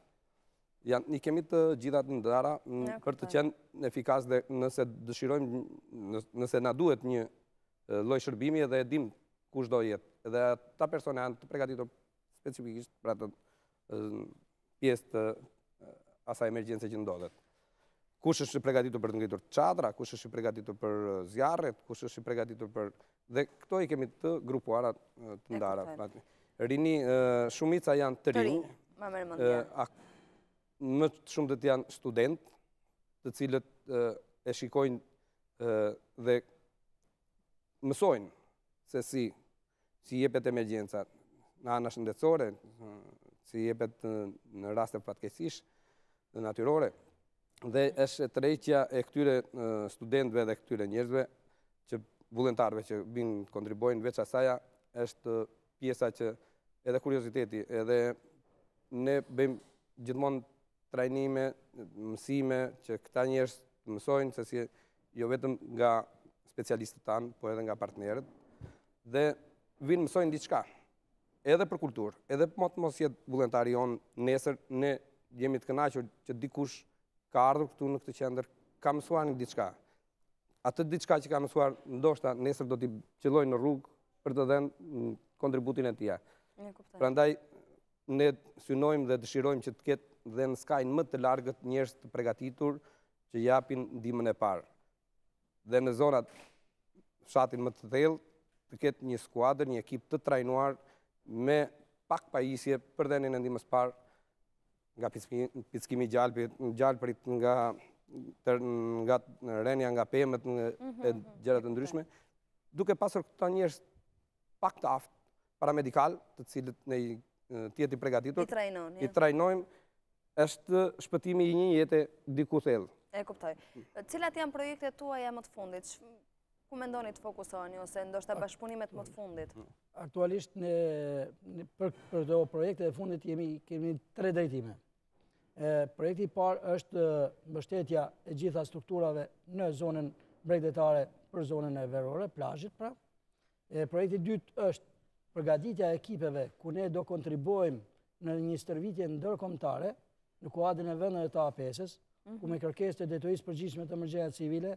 janë, i kemi të gjitha të ndara për të qenë efikas dhe nëse dëshirojmë, nëse na duhet një lloj shërbimi edhe e dimë kush do jetë. Edhe ata persona janë të pregatitur specifikisht për atë pjesë të asaj emergjence që ndodhet. Kush është i pregatitur për të ngritur çadra, kush është i pregatitur për zjarret, kush është i pregatitur për dhe këto i kemi të grupuara të ndara. Pra, rinia shumica janë të rinj. Më merr mendja. Më shumë të janë studentë, të cilët e shikojnë dhe mësojnë se si Si jepet emergjenca në ana shëndetësore, si jepet në raste fatkeqësish natyrore dhe është tërheqja e këtyre studentëve dhe këtyre njerëzve që vullnetarëve që vijnë kontribuojnë veç asaja është pjesa që edhe kurioziteti edhe ne bëjmë gjithmonë trajnime, mësime që këta njerëz të mësojnë se si jo vetëm nga specialistët tanë, por edhe nga partnerët, dhe vijnë mësojnë diçka, edhe për kulturë, edhe për të mos jetë vullentari jonë, nesër ne jemi të kënaqur që dikush ka ardhur këtu në këtë qendër, ka mësuar një diçka. Atë diçka që ka mësuar, ndoshta nesër do t'i qëllojë në rrugë për të dhënë kontributin e tija. Prandaj, ne synojmë dhe dëshirojmë që të ketë dhe në skajin më të largët njerëz të pregatitur, që japin ndihmën e parë dhe në zonat fshatin më të thellë të ketë një skuadër, një ekip të trajnuar me pak pajisje për dhënien e ndihmës parë nga pickimi i gjarpit, gjarprit nga nga rënia, nga pemët, mhm, e mhm, gjëra të ndryshme, duke pasur këta njerëz pak të aftë, paramedikal, të cilët ne i kemi pregatitur, i trajnojmë, është shpëtimi i një jete diku thellë. E kuptoj. Cilat janë projektet tuaja më të fundit? Ku mendoni të fokusoheni, ose ndoshta bashkëpunimet më të fundit? Aktualisht, për projektet e fundit, kemi tre drejtime. Projekti i parë është mbështetja e gjitha strukturave në zonën bregdetare për sezonin veror, plazhit pra, E projekti i dytë është përgatitja e ekipeve ku ne do kontribuojmë në një stërvitje ndërkombëtare në kuadrin e vendeve të A5-ës, ku me mhm. kërkesë të Drejtorisë së Përgjithshme të Emergjencave Civile,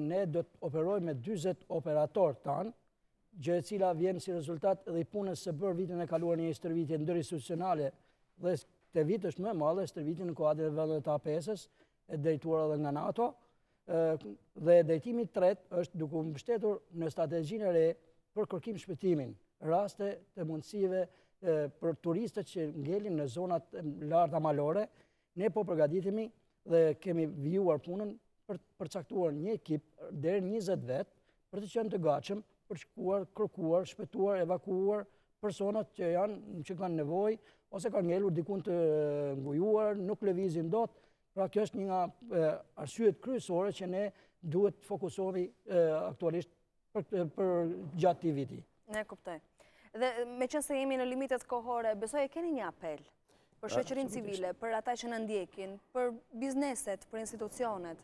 ne do të operojmë me 20 operatorët tanë, gjë e cila vjen si rezultat edhe i punës së bërë vitin e kaluar një stërvitje ndërinstitucionale dhe këtë vit është më e madhe stërvitje në kuadrin e vendeve të A5-ës, e drejtuar edhe nga NATO, Dhe drejtimi i tretë është duke u mbështetur në strategjinë e re për kërkim shpëtimin, rastet e mundësive për turistët që ngelin në zonat e larta malore, ne po përgatitemi dhe kemi vijuar punën për të përcaktuar një ekip deri në 20 vetë për të qenë të gatshëm për të shkuar, kërkuar, shpëtuar, evakuuar personat që janë që kanë nevojë ose kanë ngelur diku të ngujuar, nuk lëvizin dot, Pra kjo është një nga arsyet kryesore që ne duhet të fokusohemi aktualisht përgjatë këtij viti. E kuptoj. Dhe meqenëse jemi në limitet kohore, besoj e keni një apel për shoqërinë civile, për ata që na ndjekin, për bizneset, për institucionet?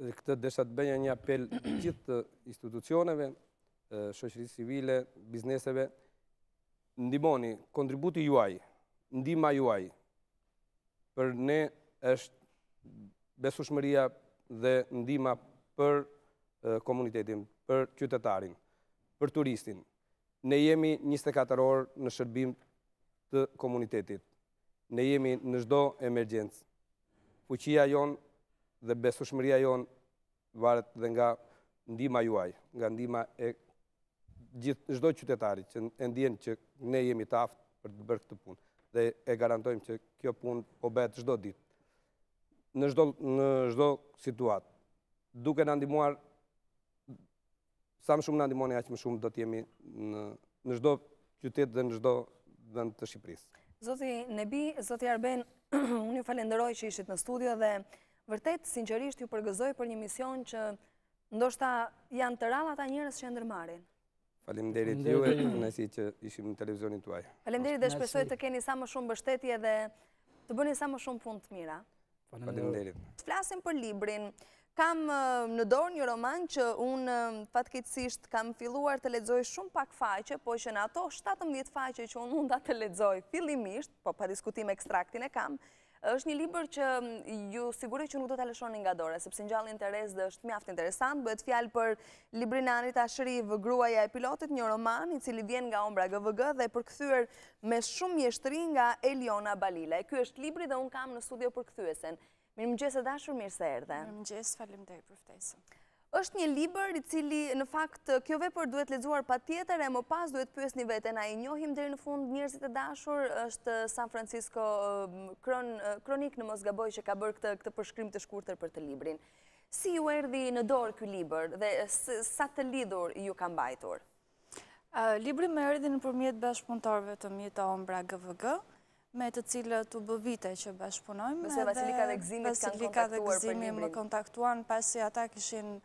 Dhe këtë desha të bëja një apel të gjithë institucioneve, shoqërisë civile, bizneseve, ndihmoni, kontributi juaj, ndihma juaj, për ne është besueshmëria dhe ndihma për komunitetin, për qytetarin, për turistin. Ne jemi 24 orë në shërbim të komunitetit. Ne jemi në çdo emergjencë. Fuqia jonë dhe besueshmëria jonë varet dhe nga ndihma juaj, nga ndihma e gjithë çdo qytetari që e ndjen që ne jemi të aftë për të bërë këtë punë dhe e garantojmë që kjo punë po bëhet çdo ditë në çdo në çdo situatë duke na ndihmuar Sa më shumë na ndihmoni aq më shumë do të jemi në në çdo qytet dhe në çdo vend të Shqipërisë. Zoti Nebi, zoti Arben, unë ju falënderoj që ishit në studio dhe vërtet sinqerisht ju përgëzoj për një mision që ndoshta janë të rrallë ata njerëz që e ndërmarrin. Faleminderit ju e nësi që ishim në televizionin tuaj. Faleminderit dhe shpresoj të keni sa më shumë mbështetje dhe të bëni sa më shumë punë të mira. Faleminderit. Të flasim për librin. Kam në dorë një roman që unë fatkeqësisht kam filluar të lexoj shumë pak faqe, po që në ato 17 faqe që unë munda ta lexoj fillimisht, po pa diskutim ekstraktin e kam, është një libër që ju siguroj që nuk do ta lëshoni nga dora, sepse ngjall interes dhe është mjaft interesant, bëhet fjalë për librin e Anita Shriv Gruaja e pilotit, një roman i cili vjen nga Ombra GVG dhe përkthyer Me shumë mjeshtëri nga Eliona Balila. E ky është libri dhe unë kam në studio përkthyesen. Mirëmëngjes e dashur, mirë se erdhe. Mirëmëngjes, faleminderit për ftesën. Është një libër i cili në fakt kjo vepër duhet lexuar patjetër e më pas duhet pyesni veten a i njohim deri në fund njerëzit e dashur është San Francisco Chronicle në mos gaboj që ka bërë këtë përshkrim të shkurtër për librin. Si ju erdhi në dorë ky libër dhe sa të lidur ju ka mbajtur? Libri më erdhi nëpërmjet bashkëpunëtorëve të mi te Ombra GVG, me të cilët u bë vite që bashkëpunojmë. Pra Vasilika dhe Gëzimi të kanë kontaktuar për librin. Vasilika dhe Gëzimi më kontaktuan pasi ata kishin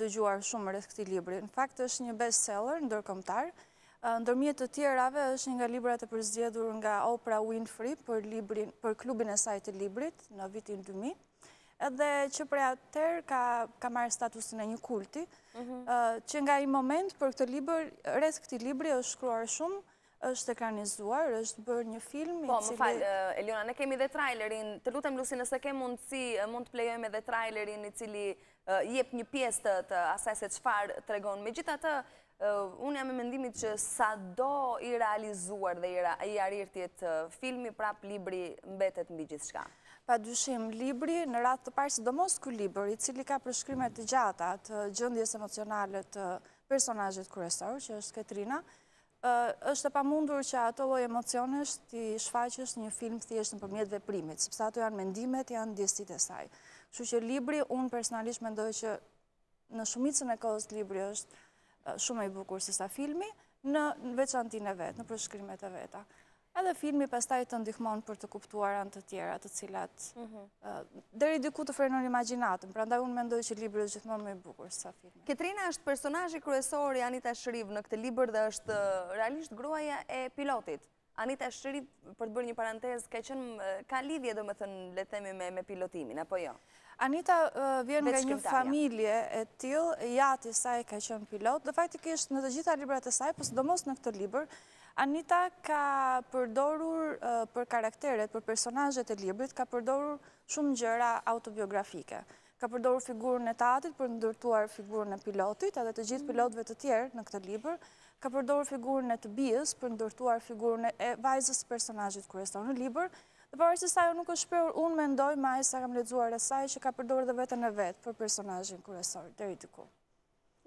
dëgjuar shumë rreth këtij libri. Në fakt është një best seller, ndërkombëtar. Ndërmjet të tjerave është një nga librat e përzgjedhur nga Oprah Winfrey për klubin e saj të librit në vitin 2000. Edhe që prej atëherë ka marrë statusin e një kulti, mhm. që nga ai moment për këtë libër, rreth këtij libri është shkruar shumë, është ekranizuar, është bërë një film. Po, më fal, Eliona, ne kemi dhe trailerin, të lutem Lusi nëse ke mundësi, mund të plejojme dhe trailerin i cili jep një pjesë të, të asaj se çfarë tregon. Megjithatë, unë jam e mendimit që sado i realizuar dhe i arrirë të jetë filmi prapë libri mbetet mbi gjithçka. Pa dyshim, libri në radhë të parë, sidomos ky libër, i cili ka përshkrime të gjata të gjendjes emocionale të personazhit kryesor, që është Ketrina, Është e pamundur që ato lloj emocionesh t'i shfaqësh në një film thjesht nëpërmjet veprimit, sepse ato janë mendimet, janë ndjesitë e saj. Kështu që libri, unë personalisht mendoj që në shumicën e kohës libri është shumë më i bukur se sa filmi, në veçantinë e vet, në përshkrimet e veta. Edhe filmi pastaj të ndihmon për të kuptuar anë të tjera të cilat deri diku të frenojnë imagjinatën, prandaj unë mendoj që libri është gjithmonë më i bukur se sa filmi. Ketrina është personazhi kryesor i Anita Shriv në këtë libër dhe është realisht gruaja e pilotit. Anita Shriv, për të bërë një parantezë, ka qenë ka lidhje domethënë le të themi me me pilotimin apo jo? Anita vjen nga një familje e tillë, i ati saj ka qenë pilot dhe faktikisht në të gjitha librat e saj, por sidomos në këtë libër, Anita ka përdorur për karakteret, për personazhet e librit, ka përdorur shumë gjëra autobiografike. Ka përdorur figurën e t'atit për të ndërtuar figurën e pilotit, edhe të gjithë pilotëve të tjerë në këtë libër, ka përdorur figurën e të bijës për të ndërtuar figurën e vajzës së personazhit kryesor në libër, dhe pavarësisht se ajo nuk është shprehur, unë mendoj, me aq sa kam lexuar rreth saj, që ka përdorur edhe veten e vet për personazhin kryesor, deri diku.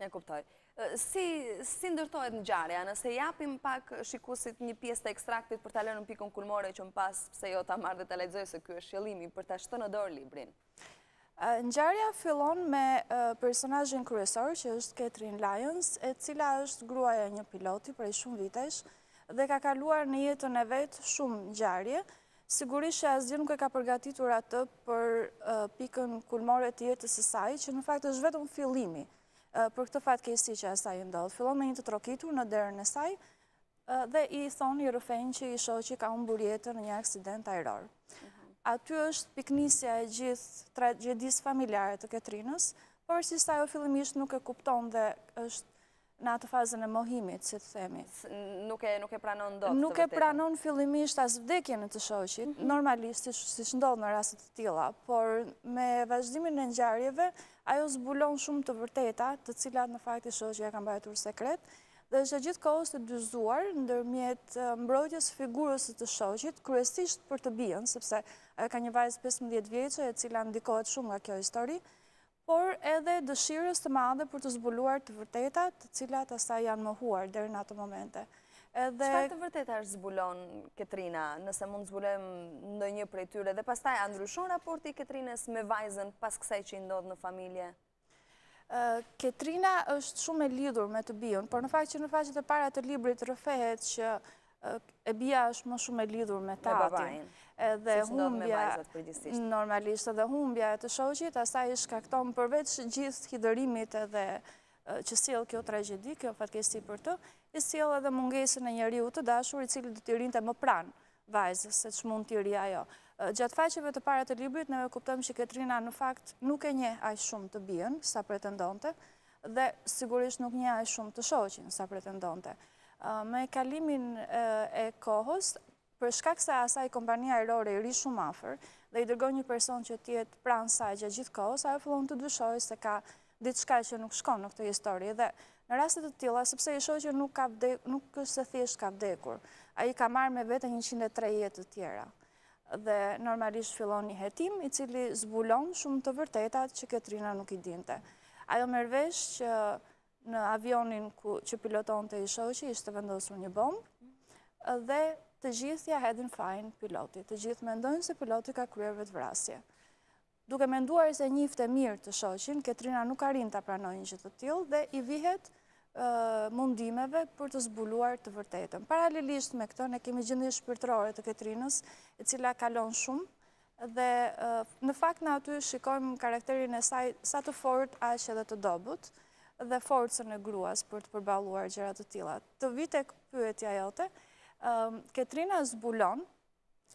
E kuptoj. Si, si ndërtohet ngjarja, nëse i japim pak shikusit një pjesë të ekstraktit për ta lënë pikën kulmore që më pas, pse jo ta marrë dhe ta lexojë se ky është qëllimi për t'ia shtënë në dorë librin? Ngjarja fillon me personazhin kryesor që është Kathryn Lyons, e cila është gruaja e një piloti prej shumë vitesh dhe ka kaluar në jetën e vet shumë ngjarje, në Sigurisht që asgjë nuk e ka përgatitur atë për pikën kulmore të jetës së saj, që në fakt është vetëm fillimi për këtë fatkeqësi që asaj i ndodh. Fillon me një të trokitur në derën e saj dhe i thonë i rrëfejnë që i shoqi ka humbur jetën në një aksident ajror. Mhm. Aty është pikënisja e gjithë tragjedisë familjare të Ketrinës, pavarësisht se ajo fillimisht nuk e kupton dhe është Në atë fazën e mohimit, si të themi. Nuk e, nuk e pranon dot të vërtetën. Nuk e pranon fillimisht as vdekjen e të shoqit, mhm. normalisht, siç ndodh në raste të tilla, por me vazhdimin e ngjarjeve, ajo zbulon shumë të vërteta, të cilat në fakt i shoqi ia ka mbajtur sekret, dhe është gjithë kohës e dyzuar ndërmjet mbrojtjes së figurës së të shoqit, kryesisht për të bijën, sepse ajo ka një vajzë 15 vjeçe, e cila ndikohet shumë nga kjo histori, por edhe dëshirës të madhe për të zbuluar të vërtetat, të cilat asaj i janë mohuar deri në ato momente. Çfarë të vërtetash zbulon Ketrina, nëse mund të zbulojmë ndonjë prej tyre, dhe pastaj a ndryshon raporti i Ketrinës me vajzën pas kësaj që i ndodh në familje? Ketrina është shumë e lidhur me të bijën, por në fakt që në faqet e para të librit rrëfehet që E bija është më shumë e lidhur me t'atin. Dhe humbja, normalisht, dhe humbja e të shoqit, asaj i shkakton përveç gjithë hidhërimit edhe që sjell kjo tragjedi, kjo fatkeqësi për të, i sjell edhe mungesën e një njeriu të dashur, i cili do t'i rrinte më pranë vajzës, seç mund t'i rrijë ajo. Gjatë faqeve të para të librit, neve kuptojmë që Ketrina në fakt nuk e njeh aq shumë të bijën, sa pretendonte, Dhe, sigurisht nuk e njeh aq shumë të shoqin, sa pretendonte. Me kalimin e kohës, për shkak se asaj kompania ajrore i rri shumë afër, dhe i dërgon një person që të jetë pranë saj gjatë gjithë kohës, ajo fillon të dyshojë se ka diçka që nuk shkon në këtë histori. Dhe në raste të tilla, sepse i shoqi nuk është se thjesht ka vdekur, ai ka marrë me vete 103 jetë të tjera. Dhe normalisht fillon një hetim, i cili zbulon shumë të vërteta që Ketrina nuk i dinte. Ajo merr vesh që në avionin që pilotonte i shoqi, ishte vendosur një bombë, dhe të gjithë ia hedhin fajin pilotit. Të gjithë mendojnë se piloti ka kryer vetëvrasje. Duke menduar se njihte mirë të shoqin, Ketrina nuk arrin ta pranojë një gjë të tillë dhe i vihet mundimeve për të zbuluar të vërtetën. Paralelisht me këto, ne kemi gjendjen shpirtërore të Ketrinës, e cila kalon shumë, dhe në fakt ne aty shikojmë karakterin e saj sa të fortë aq edhe të dobët dhe forcën e gruas për të përballuar gjëra të tilla. Të vij tek pyetja jote, Ketrina zbulon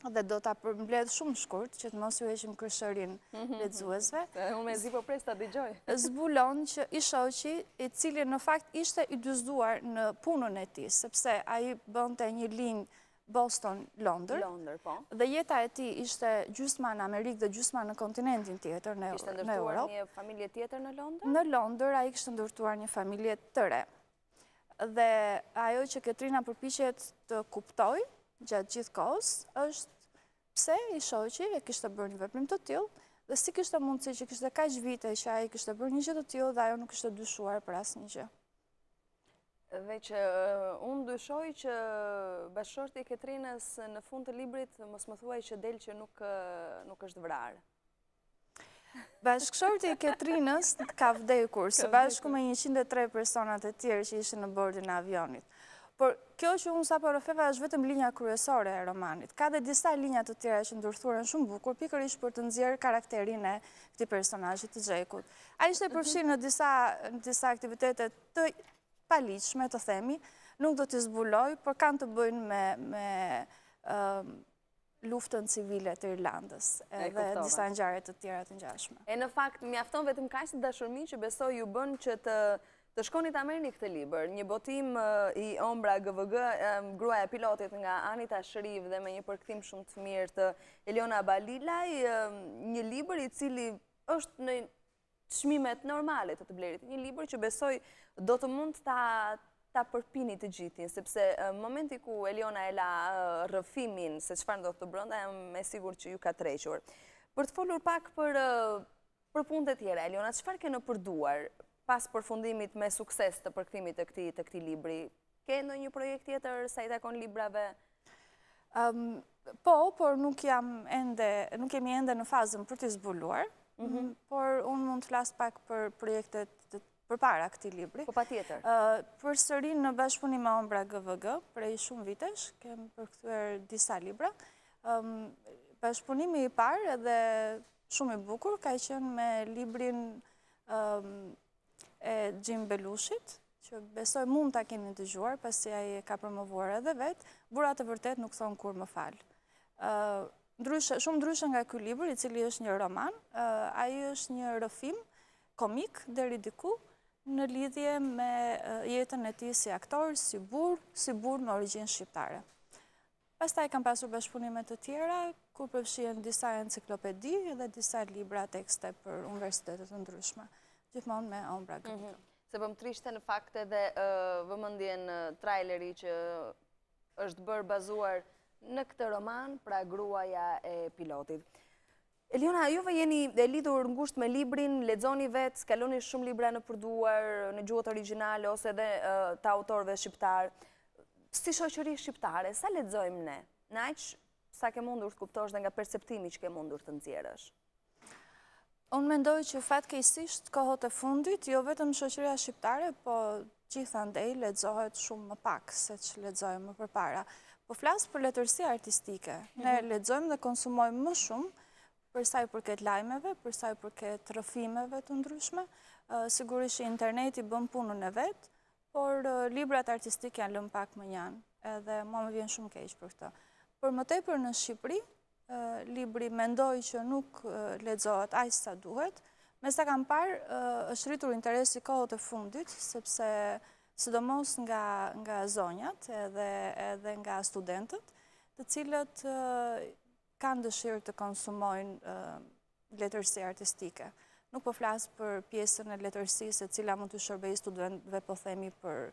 dhe do ta përmbledh shumë shkurt që të mos ju heqim kureshtjen lexuesve. Unë mezi po pres ta dëgjoj. Zbulon që i shoqi i cili në fakt ishte i dyzduar në punën e tij, sepse ai bënte një linjë Boston, Londër. Londër, po. Dhe jeta e tij ishte gjysma në Amerikë dhe gjysma në kontinentin tjetër në Europë. Kishte ndërtuar një familje tjetër në Londër? Në Londër ai kishte ndërtuar një familje të re. Dhe ajo që Ketrina përpiqet të kuptojë gjatë gjithë kohës është pse i shoqi e kishte bërë një veprim të tillë dhe si kishte mundësi që kishte kaq vite që ai kishte bërë një gjë të tillë dhe ajo nuk kishte dyshuar për asnjë gjë. Dhe që unë dyshoj që bashkëshorti i Ketrinës në fund të librit mos më thuaj që del që nuk nuk është vrarë. Bashkëshorti i Ketrinës ka vdekur, së bashku me njëqind e tre personat e tjerë që ishin në bordin e avionit. Por, kjo që unë sapo rrëfeva është vetëm linja kryesore e romanit. Ka dhe disa linja të tjera që ndërthuren shumë bukur, pikërisht për të nxjerrë karakterin e këtij personazhi të Xhekut. Ai ishte mhm. përfshirë në disa aktivitete të paligjshme, të themi, nuk do t'i zbuloj, por kanë të bëjnë me luftën civile të Irlandës dhe disa ngjarje të tjera të ngjashme. E në fakt, mjafton vetëm kaq të dashur miq që besoj ju bën që të të shkoni ta merrni këtë libër, një botim i Ombra GVG, Gruaja e pilotit nga Anita Shriv dhe me një përkthim shumë të mirë të Eliona Balilaj, një libër i cili është në çmimet normale të të blerit një libër që besoj do të mund ta përpini të gjithin, sepse momenti ku Eliona e la rrëfimin se çfarë ndodhte brenda, jam e sigurt që ju ka tërhequr. Për të folur pak për, për punët e tjera, Eliona, çfarë ke nëpër duar pas përfundimit me sukses të përkthimit të këtij, të këtij libri? Ke ndonjë projekt tjetër sa i takon librave? Po, por nuk jam ende, nuk jemi ende në fazën për t'i zbuluar, mhm. por unë mund të flas pak për projektet përpara këtij libri. Po, patjetër. Përsëri në bashkëpunim me Ombra GVG, prej shumë vitesh, kam përkthyer disa libra. Bashkëpunimi i parë edhe shumë i bukur, ka qenë me librin e Xhim Belushit, që besoj mund ta keni dëgjuar, pasi ai e ka promovuar edhe vetë, burrat e vërtetë nuk thonë kurrë më fal. Shumë ndryshe nga ky libër, i cili është një roman, ai është një rrëfim komik deri diku në lidhje me jetën e tij si aktor, si burrë, si burrë me origjinë shqiptare. Pastaj kam pasur bashkëpunime të tjera, ku përfshihen disa enciklopedi dhe disa libra tekste për universitete të ndryshme, gjithmonë me Ombra GVG. Mhm. Se po më tërhiqte në fakt edhe vëmendjen traileri që është bërë bazuar në këtë roman, pra gruaja e pilotit. Eliona, juve jeni e lidhur ngushtë me librin, lexoni vetë, kaloni shumë libra nëpër duar, në gjuhët origjinale ose edhe të autorëve shqiptarë. Si shoqëri shqiptare, sa lexojmë ne? Në aq sa ke mundur të kuptosh dhe nga perceptimi që ke mundur të nxjerrësh? Unë mendoj që fatkeqësisht kohët e fundit, jo vetëm shoqëria shqiptare, po gjithandej lexohet shumë më pak seç lexohej më përpara. Po flas për letërsi artistike. Ne mhm. lexojmë dhe konsumojmë më shumë për sa i përket lajmeve, për sa i përket rrëfimeve të ndryshme. Sigurisht që interneti bën punën e vet, por librat artistikë janë lënë pak mënjanë, edhe mua më vjen shumë keq për këtë. Por më tepër në Shqipëri, libri mendoj që nuk lexohet aq sa duhet. Me sa kam parë, është rritur interesi kohët e fundit, sepse sidomos nga zonjat edhe nga studentët, të cilët kanë dëshirë të konsumojnë letërsi artistike. Nuk po flas për pjesën e letërsisë e cila mund t'u shërbejë studentëve po themi për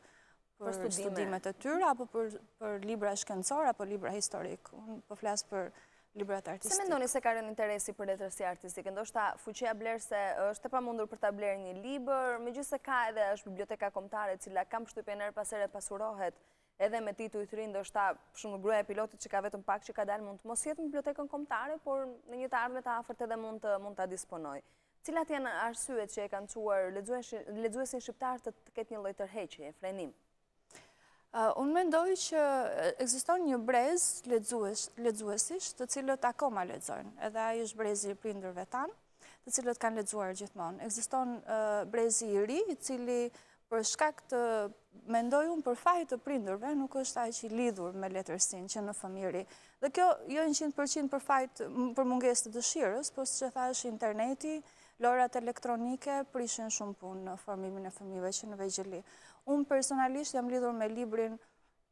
studimet e tyre, apo për libra shkencorë, apo libra historikë. Unë po flas për librat artistikë. Pse mendoni se ka rënë interesi për letërsi artistike? Ndoshta fuqia blerëse, është e pamundur për ta blerë një libër, megjithëse ka edhe është biblioteka kombëtare, e cila kam përshtypjen herë pas here pasurohet edhe me tituj të rinj, ndoshta për shembull gruaja e pilotit që ka vetëm pak që ka dalë mund të mos jetë në bibliotekën kombëtare, por në një të ardhme të afërt edhe mund ta disponojë. Cilat janë arsyet që e kanë çuar lexuesin shqiptar të ketë një lloj tërheqje e frenim? Unë mendoj që ekziston një brez lexuesish të cilët akoma lexojnë, edhe ai është brezi i prindërve tanë. të cilët kanë lexuar gjithmonë. Ekziston brezi i ri, i cili për shkak të mendoj unë për faj të prindërve, nuk është aq i lidhur me letërsinë që në fëmijëri. Dhe kjo jo në 100% për faj për mungesë të dëshirës, po siç thashë interneti, lojërat elektronike prishin shumë punë në formimin e fëmijëve që në vegjëli. Unë personalisht jam lidhur me librin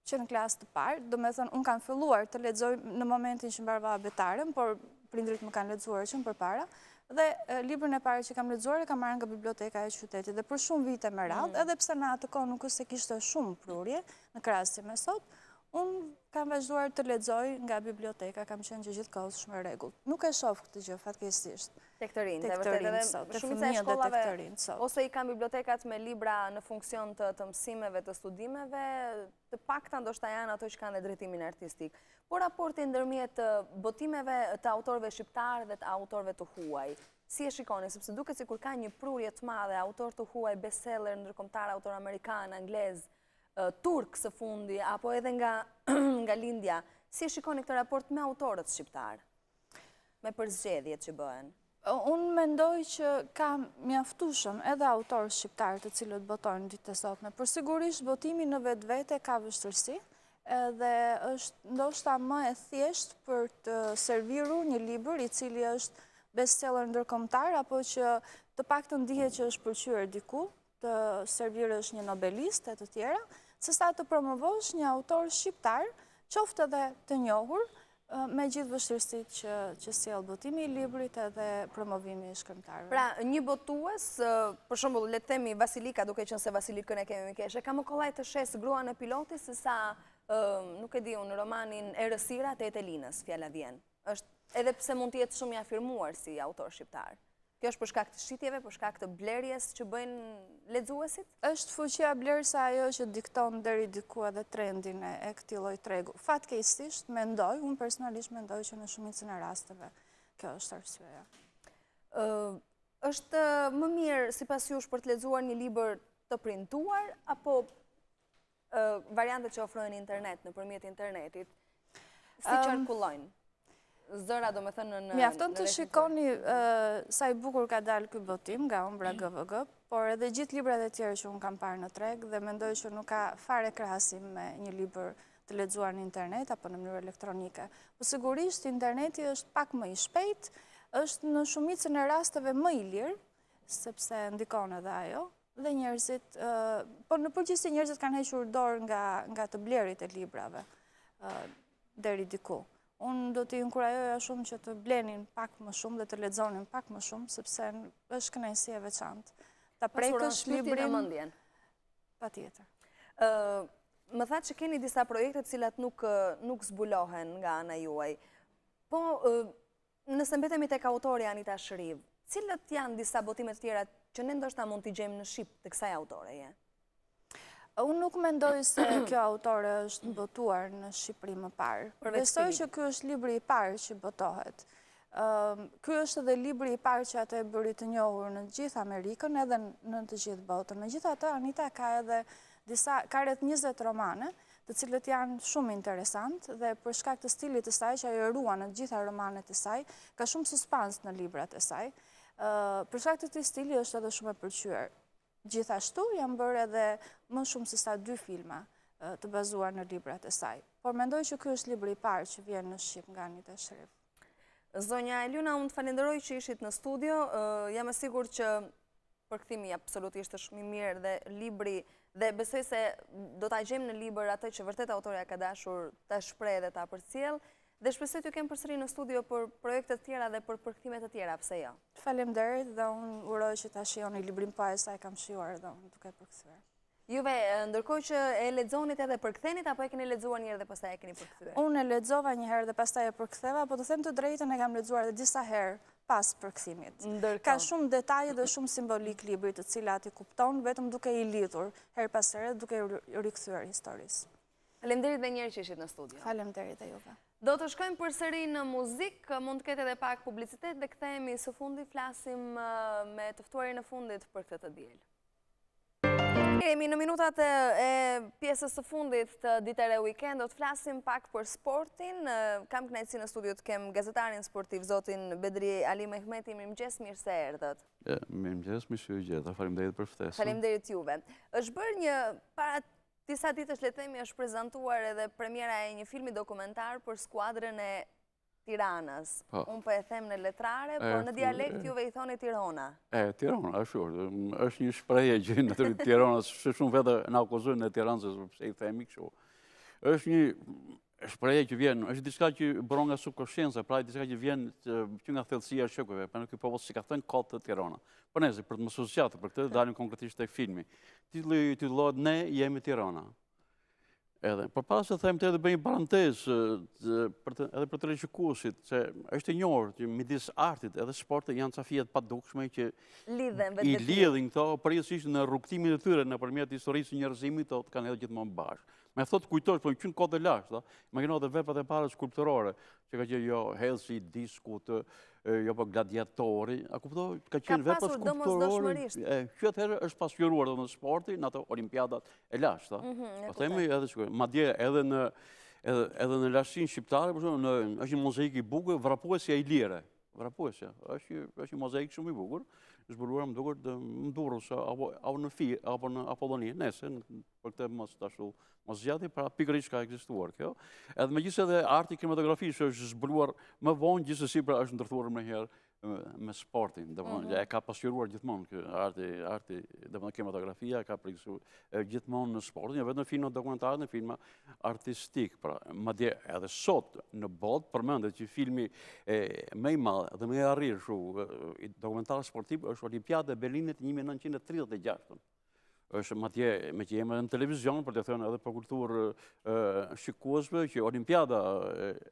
që në klasë të parë, domethënë, unë kam filluar të lexoj në momentin që mbarova abetaren, por prindërit më kanë lexuar që më përpara, dhe librin e parë që kam lexuar e kam marrë nga biblioteka e qytetit, dhe për shumë vite me radhë, mm. edhe pse në atë kohë nuk është se kishte shumë prurje, në krahasim me sot, unë kam vazhduar të lexoj nga biblioteka, kam qenë gjithë kohës shumë e rregullt. Nuk e shof këtë gjë, fatkeqësisht. Tek të rinjtë, e vërtetë edhe shumica e shkollave, ose i kanë bibliotekat me libra në funksion të të mësimeve, të studimeve, të pakta ndoshta janë ato që kanë dhe drejtimin artistik. Po raporti ndërmjet botimeve të autorëve shqiptarë dhe të autorëve të huaj, si e shikoni, sepse duket sikur ka një prurje të madhe, autorë të huaj, bestseller, ndërkombëtarë, autorë amerikanë, anglezë, turq së fundi, apo edhe nga lindja, si e shikoni këtë raport me autorët shqiptarë? me përzgjedhjet që bëhen? Unë mendoj që ka mjaftushëm edhe autorë shqiptarë të cilët botojnë ditët e sotme, por sigurisht botimi në vetvete ka vështirësi, dhe është ndoshta më e thjeshtë për të servirur një libër i cili është bestseller ndërkombëtar, apo që të paktën dihet që është pëlqyer diku, të servirësh një nobelist e të tjera, sesa të promovosh një autor shqiptar, qoftë edhe të njohur, me gjithë vështirësitë që sjell botimi i librit edhe promovimi i shkrimtarëve. Pra, një botues, për shembull, le të themi, Vasilika, duke qenë se Vasilikën e kemi mikeshë, ka më kollaj të shesë Gruan e pilotit, sesa, nuk e di unë, romanin e rësirat e e telinës, fjala vjen. edhe pse mund të jetë shumë i afirmuar si autor shqiptar. Kjo është për shkak të shitjeve, për shkak të blerjes që bëjnë lexuesit? Është fuqia blerëse ajo që dikton deri diku edhe trendin e këtij lloj tregu. Fatkeqësisht mendoj, unë personalisht mendoj që në shumicën e rasteve kjo është arsyeja. Është më mirë sipas jush për të lexuar një libër të printuar apo Variantet që ofrojnë internet, nëpërmjet internetit, si qarkullojnë? Zëra domethënë në në... Mjafton të shikoni sa i bukur ka dalë ky botim nga Ombra GVG, por edhe gjithë librat e tjerë që unë kam parë në treg dhe mendoj që nuk ka fare krahasim me një libër të lexuar në internet apo në mënyrë elektronike. Po sigurisht, interneti është pak më i shpejtë, është në shumicën e rasteve më i lirë, sepse ndikon edhe ajo, Dhe njerëzit, por në përgjithësi njerëzit kanë hequr dorë nga të blerit e librave, deri diku. Unë do t'i inkurajoja shumë që të blenin pak më shumë dhe të lexonin pak më shumë, sepse është kënaqësi e veçantë. Ta prekësh librin... Patjetër. Më thatë që keni disa projekte të cilat nuk zbulohen nga ana juaj. Po, Nëse mbetemi tek autorja Anita Shriv, cilat janë disa botime të tjera që ne ndoshta mund t'i gjejmë në shqip të kësaj autoreje? Unë nuk mendoj se kjo autore është botuar në Shqipëri më parë. Besoj që ky është libri i parë që botohet. Ky është edhe libri i parë që atë e bëri të njohur në gjithë Amerikën edhe në të gjithë botën. Megjithatë, Anita ka edhe disa, ka rreth 20 romane, të cilët janë shumë interesantë dhe për shkak të stilit të saj që ajo e ruan në të gjitha romanet e saj, ka shumë suspans në librat e saj. Për shkak të këtij stili është edhe shumë e pëlqyer. Gjithashtu janë bërë edhe më shumë se sa dy filma të bazuar në librat e saj. Por mendoj që ky është libri i parë që vjen në shqip nga Anita Shriv. Zonja Elina, unë të falënderoj që ishit në studio, jam e sigurt që përkthimi absolutisht është shumë i mirë dhe libri, dhe besoj se do ta gjejmë në libër atë që vërtet autorja ka dashur ta shprehë dhe ta përcjellë, dhe shpresoj t'ju kem përsëri në studio për projekte të tjera dhe për përkthime të tjera, pse jo? Faleminderit dhe unë uroj që ta shijoni librin po aq sa e kam shijuar dhe unë duke e përkthyer. Juve, ndërkohë që e lexonit edhe e përkthenit apo e keni lexuar një herë dhe pastaj e keni përkthyer? Unë e lexova një herë dhe pastaj e përktheva, po të them të drejtën e kam lexuar edhe disa herë pas përkthimit. Ka shumë detaje dhe shumë simbolikë libri të cilat i kupton vetëm duke i lidhur herë pas here duke i rikthyer historisë. Faleminderit edhe një herë që ishit në studio. Faleminderit edhe juve. Do të shkojmë përsëri në muzikë, mund të ketë edhe pak publicitet dhe kthehemi së fundi flasim me të ftuarin e fundit për këtë të diel. Jemi në minutat e pjesës së fundit të Ditë e Re Weekend, do të flasim pak për sportin. Kam kënaqësi në studio të kem gazetarin sportiv, zotin Bedri Alimehmeti, mirëmëngjes, mirë se erdhët. Mirëmëngjes, mirë se ju gjeta, faleminderit për ftesën. Faleminderit juve. është bërë një, para disa ditësh le të themi është prezantuar edhe premiera e një filmi dokumentar për skuadrën e Tiranës. Unë po e them në letrare, por në dialekt juve i thoni Tirona. E, Tirona, është shurë. është një shprehje gjëjnë në të rritë Tirona, se shumë veta na akuzojnë në Tiranë, se përse i themi kështu. është një shprehje që vjen, është diçka që buron nga subkoshienca, pra është diçka që vjen që nga thellësia e shekujve, prandaj ky popull s'i ka thënë kot Tirona. Po nejse, për të mos u zgjatë, për këtë dalim konkretisht te filmi. Titullohet, ne jemi Tirona. Edhe, përpara se themi të edhe bëjmë parantezë edhe për teleshikuesit, se është e njohur që midis artit edhe sportit janë ca fije të padukshme që i lidhin këto, përjetësisht në rrugëtimin e tyre nëpërmjet historisë së njerëzimit, këto kanë ecur gjithmonë bashkë. Domethënë të kujtosh, po që në kohët e lashta, imagjino edhe veprat e para skulpturore, Që ka qenë jo hedhësi i diskut, jo po gladiatori, a kupto, ka qenë vepër skulpturore. Që atëherë është pasqyruar domethënë sporti, në ato olimpiadat e lashta. Mhm, po themi edhe që kërë, madje edhe në edhe në lashtësinë shqiptare, për shembull, është një mozaik i bukur, vrapuesja ilire. Vrapuesja, është një mozaik shumë i bukur, zbuluar më duket në Durrës, apo në fi, apo në Apolloni, nejse, për këtë mos ta ashtu, mos ta zgjatim, pra pikërisht ka ekzistuar kjo. Edhe megjithëse edhe arti kinematografik që është zbuluar më vonë, gjithsesi pra është ndërthurur menjëherë me sportin, domethënë mhm. e ka pasqyruar gjithmonë kjo arti, arti, domethënë kinematografia ka prekur gjithmonë sportin, jo vetëm në filmat dokumentarë, në filma artistik, pra, madje edhe sot në botë, përmendet që filmi më i madh dhe më i arrirë shu, dokumentar sportiv është Olimpiada e Berlinit 1936, Është madje meqë jemi edhe në televizion, për të thënë edhe për kulturë të shikuesve, që Olimpiada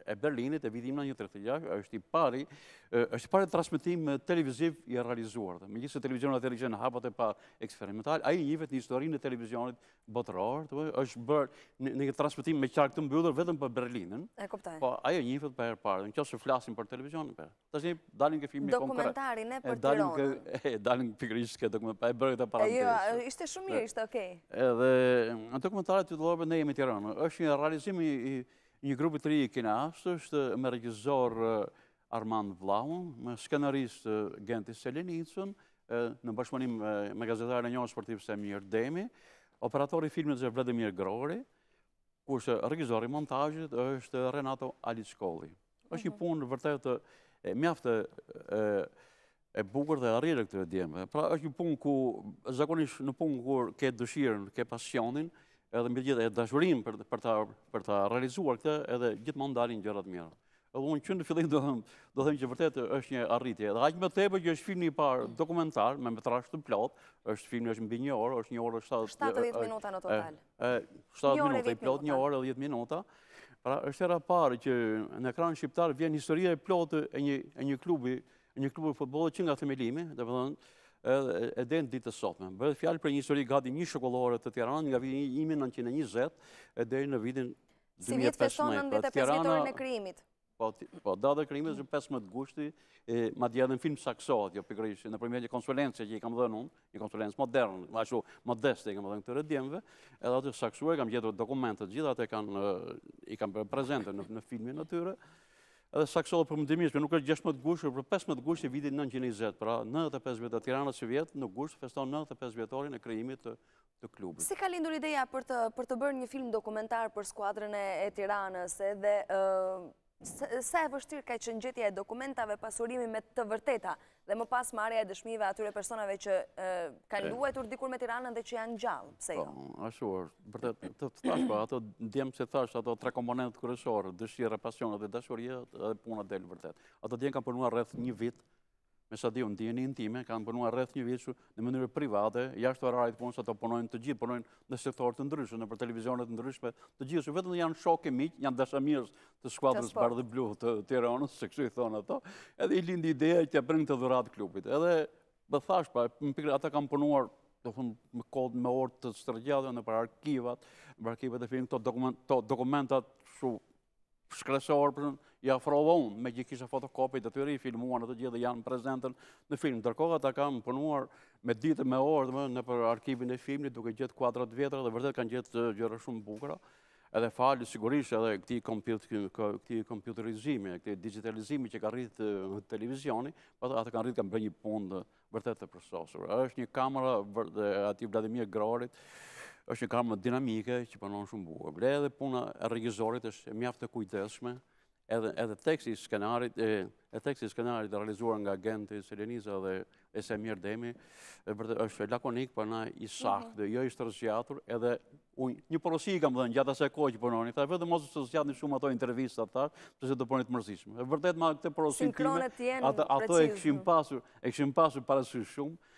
e Berlinit e vitit 1936 është i pari, është i pari transmetim televiziv i realizuar. Megjithëse televizioni atëherë qe në hapat e parë eksperimentalë, ai njihet në historinë e televizionit botëror, është bërë një transmetim me qark të mbyllur vetëm për Berlinin, po ai njihet për herë të parë, në qoftë se flasim për televizionin për herë të parë. Tashti ne dalim ke filmi konkret. Dokumentarin e për Tiranën. E dalim pikërisht ke dokumentari, po e bëra këtë parantezë. Jo, ishte shumë mirë, ishte okej. Edhe dokumentari titullohet pra Ne jemi Tirona. është një realizim i një grupi të ri kineastësh, është me regjisor Armand Vlaun, me skenarist Genti Selinicën, në bashkëpunim me gazetarin e njohur sportiv Ismir Demi, operator i filmit është Vladimir Grori, kurse regjisor i montazhit është Renato Alickolli. Është një mhm. punë vërtet mjaft e bukur dhe e arrirë e këtyre djemve. Pra është një punë ku, zakonisht në punë kur ke dëshirën, ke pasionin, edhe mbi të gjitha dashurinë për, për, ta, për ta realizuar këtë, edhe gjithmonë dalin gjëra të mira. Edhe unë që në fillim do them, do them që vërtet është një arritje. Dhe aq më tepër që është filmi i parë dokumentar me metrazh të plotë, është filmi është mbi një orë, është një orë 70 minuta në total. 70 minuta i plotë, një orë 10 minuta. Pra, është hera e parë që në ekranin shqiptar vjen historia e plotë e një, e një klubi, e një klubi futbolli që nga themelimi, domethënë, e deri në ditët e sotme. Bëhet fjalë për një histori gati njëshekullore të Tiranës nga viti 1920 e deri në vitin 2015. Sivjet feston 95 vjetorin e krijimit? Po, po data e krijimit është 15 gushti, madje edhe në film saktësohet, jo pikërisht, nëpërmjet një konsulence që i kam dhënë unë, një konsulencë modern, ma shumë modeste i kam dhënë këtyre djemve, edhe aty saktësohet, kam gjetur dokumentet, gjithë ato i kam prezente në filmin e tyre, edhe saktësohet përfundimisht, pra nuk është 16 gushti, por 15 gushti i vitit 1920, pra 95 vjet e Tiranës që sivjet, në gusht feston 95 vjetorin e krijimit të të klubit. Si ka lindur ideja për të për të bërë një film dokumentar për skuadrën e Tiranës dhe sa e vështirë ka qenë gjetja e dokumentave pasurimi me të vërteta dhe më pas marrja e dëshmive atyre personave që kanë luajtur dikur me Tiranën dhe që janë gjallë, pse jo? Po, ashtu është. Vërtet, të thashë po ato djem që thashë ato tre komponentët kryesorë, dëshira, pasioni dhe dashuria, edhe puna del vërtet. Ato djem kanë punuar rreth një vit Me sa di unë, dijeninë time, kanë punuar rreth një vit në mënyrë private, jashtë orarit të punës, se ata punojnë të gjithë, punojnë në sektorë të ndryshëm, nëpër televizione të ndryshme, të gjithë, që vetëm janë shokë e miq, janë dashamirës të skuadrës bardheblu të Tironës, se kështu i thonë ata, edhe i lindi ideja që ta bënin këtë dhuratë klubit. Edhe, të thashë pak më parë, ata kanë punuar domethënë, me kohë, me orë të stërgjata, nëpër arkivat, nëpër arkivat e filmit, dokumentat shumë shkresore, për shembull i afrova unë, meqë i kisha fotokopjet e tyre, i filmuan të gjitha dhe janë prezente në film. Ndërkohë ata kanë punuar me ditë me orë edhe nëpër arkivin e filmit, duke gjet kuadrot e vjetra dhe vërtet kanë gjet gjëra shumë të bukura, edhe falë sigurisht edhe këtij kompjuterizimi, këtij digjitalizimi që ka arrit televizioni, po ata kanë arrit kanë bërë një punë Vërtet të përsosur. është një kamera e atij Vladimir Grorit, është një kamera dinamike që punon shumë bukur. Vërehet edhe puna e regjisorit është mjaft e kujdesshme, edhe teksti i skenarit, e teksti i skenarit i realizuar nga Genti Selenica dhe Esemir Demi, është lakonik pra i saktë dhe jo i stërzgjatur edhe Unë një porosi i kam dhënë gjatë asaj kohë që punonin. Thashë vetëm mos t'i zgjatni shumë ato intervistat, thashë, sepse do bëheni të mërzitshëm. E vërtet me këtë porosi time, ata ata e kishin pasur, e kishin pasur parasysh shumë.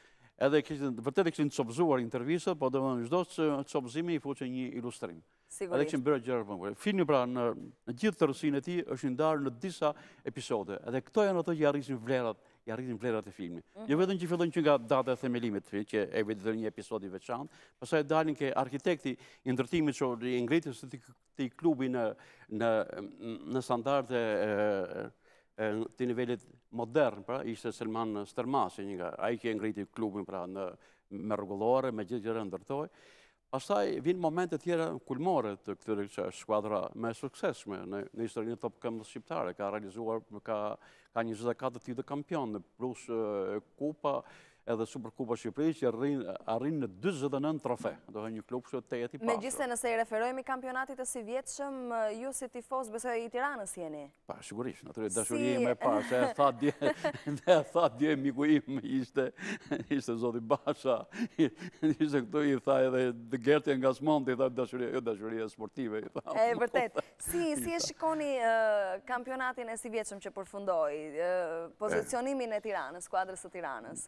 Edhe kishin vërtet e kishin copëzuar intervistën, po domethënë çdo copëzimi i fusnin një ilustrim. Sigurisht. Edhe kishin bërë gjëra më... Filmi pra në në gjithë tërësinë e tij është i ndarë në disa episode. Edhe këto janë ato që i rrisin vlerat i rrisin vlerat e filmit. Jo mhm. vetëm që fillojnë që nga data e themelimit të filmit, që është vetë dhe një episod i veçantë, pastaj dalin ke arkitekti i ndërtimit dhe i ngritjes së këtij klubi në standarde të nivelit modern, pra, ishte Selman Stërmasi, një nga, ai që e ngriti klubin, pra, në me rregullore, me gjithë gjërat ndërtoi, Pastaj vijnë momente të tjera kulmore të këtyre që është skuadra më e suksesshme në në historinë e topkëmbës shqiptare, ka realizuar ka ka 24 tituj kampionë plus kupa edhe Superkupa Shqipërisë që rrin arrin në 49 trofe. Domethënë një klub që të jetë i pasur. Megjithëse nëse i referohemi kampionatit të sivjetshëm, ju si tifoz besoj i Tiranës jeni. Po, sigurisht, natyrisht, dashuria ime e parë, se e tha dje, dhe e tha dje, miku im ishte, ishte Zoti Basha, ishte këtu i tha edhe dhe Gerti nga Smonti, i tha dashuria, jo dashuria sportive, i tha. E, vërtet, si, si e shikoni kampionatin e sivjetshëm që përfundoi, pozicionimin e Tiranës, skuadrës së Tiranës?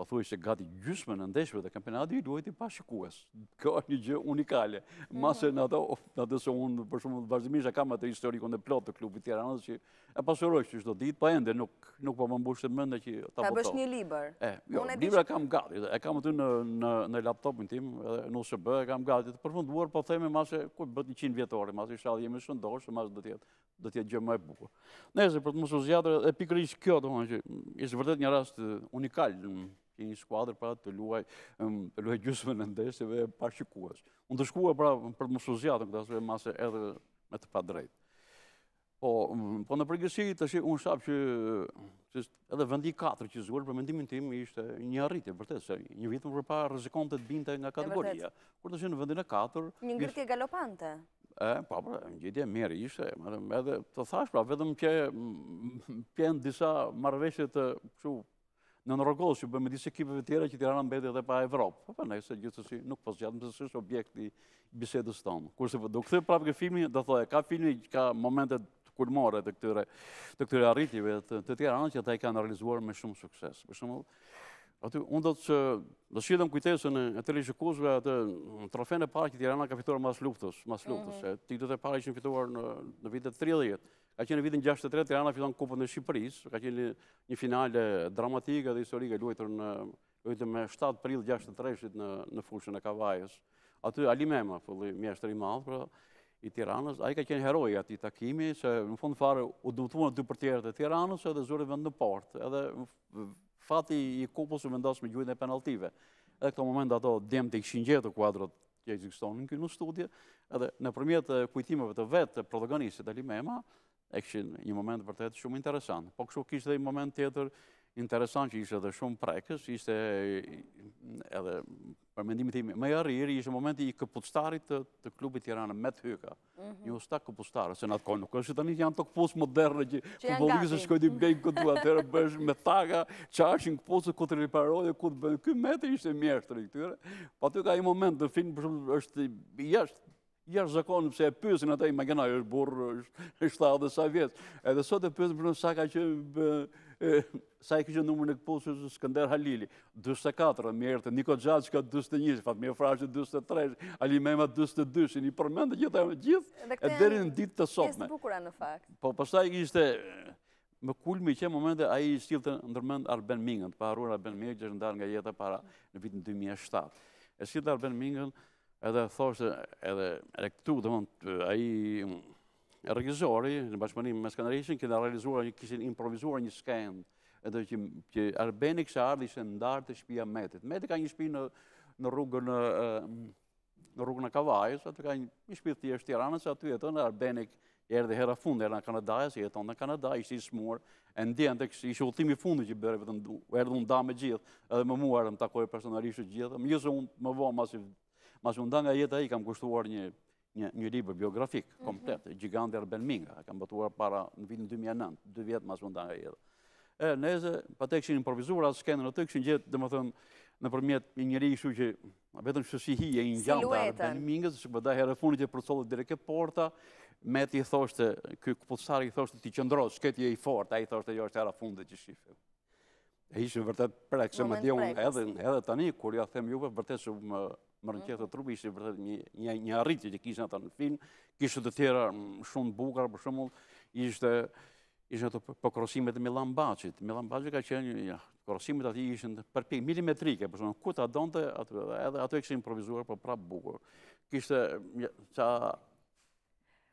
Pothuajse gati gjysmën e ndeshjeve të kampionatit i luajti pa shikues. Kjo është një gjë unikale. Mhm. Mbase në ato, në ato se unë për shembull vazhdimisht e kam atë historikun e plotë të klubit Tirana, që e pasuroj që çdo ditë, po, po ende nuk, nuk po më mbushet mendja që ta botoj. Ta bësh një libër. E, jo, librin e kam gati, e kam aty në, në, në laptopin tim, edhe në USB, e kam gati të përfunduar, po them mbase, kur bëhet 100 vjetori, mbase ishalla jemi shëndoshë, mbase do të jetë do të jetë gjë më e bukur. Nejse, për të mos u zgjatur edhe pikërisht kjo, domethënë që ishte vërtet një rast unikal që një skuadër pra të luaj të luaj gjysmën e ndeshjeve pa shikues. U ndëshkua pra për të mos u zgjatur këtë arsye mbase edhe me të padrejtë. Po, po në përgjithësi tash unë shoh që që Edhe vendi i katër që zuri për mendimin tim ishte një arritje, vërtet se një vit më përpara rrezikonte të binte nga kategoria. Kurse tani në vendin e katër, një ngritje galopante. E, pa, po, pra, po, një ngjitje e mirë ishte, edhe të thashë, pra, vetëm që qenë disa marrëveshje të kështu nën rrogoz që bënë midis ekipeve të tjera që Tirana mbeti edhe pa Evropë. Pa, po, pa, po, nejse gjithsesi nuk po zgjatem, se s'është objekt i bisedës tonë. Kurse, do kthehem prapë ke filmi, do thoja, ka filmi, ka momentet të kulmore të këtyre, të këtyre arritjeve të, të Tiranës, që ata i kanë realizuar me shumë sukses. Për shembull, aty, unë do të do sjell në kujtesën e teleshikuesve atë trofeun e parë që Tirana ka fituar mas luftës, mas mhm. luftës, mm -hmm. titujt e parë ishin fituar në, në vitet 30. Ka qenë në vitin 63, Tirana fiton Kupën e Shqipërisë, ka qenë një finale dramatike dhe historike luajtur në Luajtur më shtatë prill gjashtëdhjetë e treshit në fushën e Kavajës. Aty Ali Mema, fëllë mjeshtër i madhë, pra, i Tiranës, ai ka qenë heroi i atij takimi, se në fund fare u dëmtuan dy portierët e Tiranës edhe zuri vend në portë, edhe fati i kupës u vendos me gjuajtjen e penaltive. Edhe këtë moment ata djemtë i kishin gjetë kuadrot që ekzistojnë në Kinostudio, edhe nëpërmjet kujtimeve të vetë protagonistit Ali Mema, E kishin një moment vërtet shumë interesant. Po kështu kishte dhe një moment tjetër interesant që ishte dhe shumë prekës, ishte edhe për mendimin tim më i arriri, ishte momenti i këpuctarit të klubit Tirana, Met Hyka. Mhm. Një usta këpuctar, se në atë kohë nuk është që tani janë këto këpucë moderne që futbollisti shkon t'i blejë këtu, atëherë bëheshin me taka, çaheshin këpucët, ku të riparojë dhe ku të bëjnë. Ky Meti ishte mjeshtër i këtyre. Po, po aty ka një moment, në film është jashtë Jashtëzakon, pse e pysin ata i makinaj, është burrë, është shtatëdhjetë e sa vjeç. Edhe sot e pysin për shembull sa ka qenë, sa e kishte numrin e këpucës Skënder Halili, 24, menjëherë, Niko Xhaçka 21, Fatmir Frashëri, 23, Ali Mema, 22, që i përmend gjithë, gjithë, e deri në ditë të sotme. Dhe këto janë të bukura në fakt. Po, pastaj ishte, Më kulmi qe momenti, ai sillte ndër mend Arben Mingën, të paharruar Arben Mingën që është ndarë nga jeta para në vitin 2007. E sillte Arben Mingën edhe thoshte edhe këtu, domethënë, ai regjisori në bashkëpunim me skenaristin, kanë realizuar, kishin improvizuar një skenë, edhe që Arbeni kishte ardhë ishte ndarë te shpia e Metit. Meti ka një shpi në rrugën, në në rrugën e Kavajës, aty ka një një shpi të thjeshtë tiranase, aty jeton dhe Arbeni kur erdhi herën e fundit, erdhi nga Kanadaja, se jetonte në Kanada, ishte i sëmurë, e ndjente që ishte, ishte udhëtimi i fundit që bëri vetëm t'u, u erdhi u nda me gjithë, edhe me mua, më takoi personalisht të gjithë, megjithëse unë më vonë, masi, masi u nda nga jeta ai, i kam kushtuar një, një, një libër biografik, mhm. komplet, mm -hmm. Gjiganti Arben Minga, kam botuar para në vitin 2009, dy vjet masi u nda nga jeta. E, nejse, pra ata kishin improvizuar atë skenën në të, kishin gjithë, domethënë, nëpërmjet një njeriu që Vetëm që si hije ngjante me Arben Mingën, që për herë të fundit e përcolli deri ke porta, Meti thoshte, ky këpucari i thoshte ti qëndro, se ti je i fortë, ai thoshte jo është hera e fundit që shifemi. E ishte vërtet prekëse, madje unë edhe, edhe tani, kur jua them juve, vërtet që më, më rrënqethet mhm. trupi, ishte vërtet një, një, një arritje që kishin ata në film, kishte të tjera shumë të bukura, për shembull, ishte, Ishin ato për po krosimet e Millan Baçit. Millan Baçi ka qenë një, krosimet e atij ishin përpikë milimetrike, për shembull, ku ta donte, edhe ato e kishte improvizuar, po prapë bukur. Kishte, ca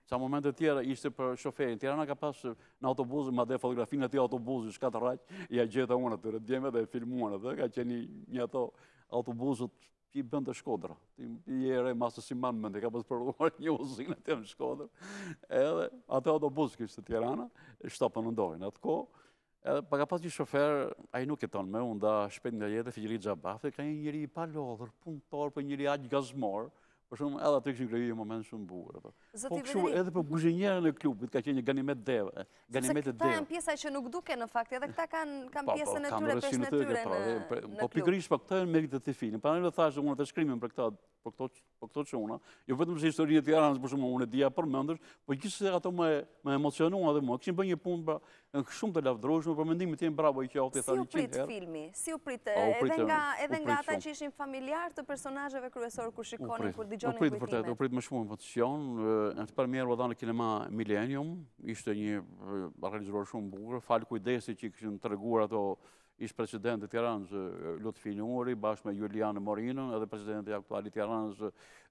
ca momente tjera ishte për shoferin. Tirana ka pas një autobus, madje fotografinë e atij autobusi shkatarraq ia gjeta unë atyre djemve dhe filmuan atë, ka qenë një ato autobusët Që i bënte Shkodra, ti je e re, mase s'i man mend, ka pas prodhuar një uzinë atje në Shkodër, edhe atë autobus kishte Tirana, shta për në ndojnë atë kohë, edhe pra ka pas një shofer, ai nuk jeton më, u nda shpejt nga jeta, Fiqiri Xhabafte, ka qenë njeri i palodhur, punëtor por njeri aq gazmor, për shembull edhe atë kishin kriju një moment shumë bukur. Po kështu edhe për guzhinieren e klubit, ka qenë një Ganimet Deve. Sepse këta janë pjesa që nuk duken në fakt, edhe këta kanë po, po, pjesën e tyre, peshën e tyre po, në klub. Po pikërisht, po këta janë meritat e filmit. Prandaj thashë unë te shkrimi për këta, për këto çuna, jo vetëm se historinë e Tiranës, për shembull, unë e dija përmendsh, po gjithsesi ato më emocionuan dhe më, kishin bë një punë, pra, Shumë të lavdrueshme për mendimin tim, bravo i qoftë, e them 100 herë. Si u prit filmi? Si u prit edhe nga edhe nga ata që ishin familjarë të personazheve kryesorë kur shikonin kur dëgjonin kujtimet? U prit vërtet, u prit me shumë emocion. Në premierë u dha në kinema Millennium, ishte një realizuar shumë bukur, falë kujdesit që kishin treguar ata ish presidenti i Tiranës Lutfi Nuri, bashkë me Julian Morinën, edhe presidenti aktual i Tiranës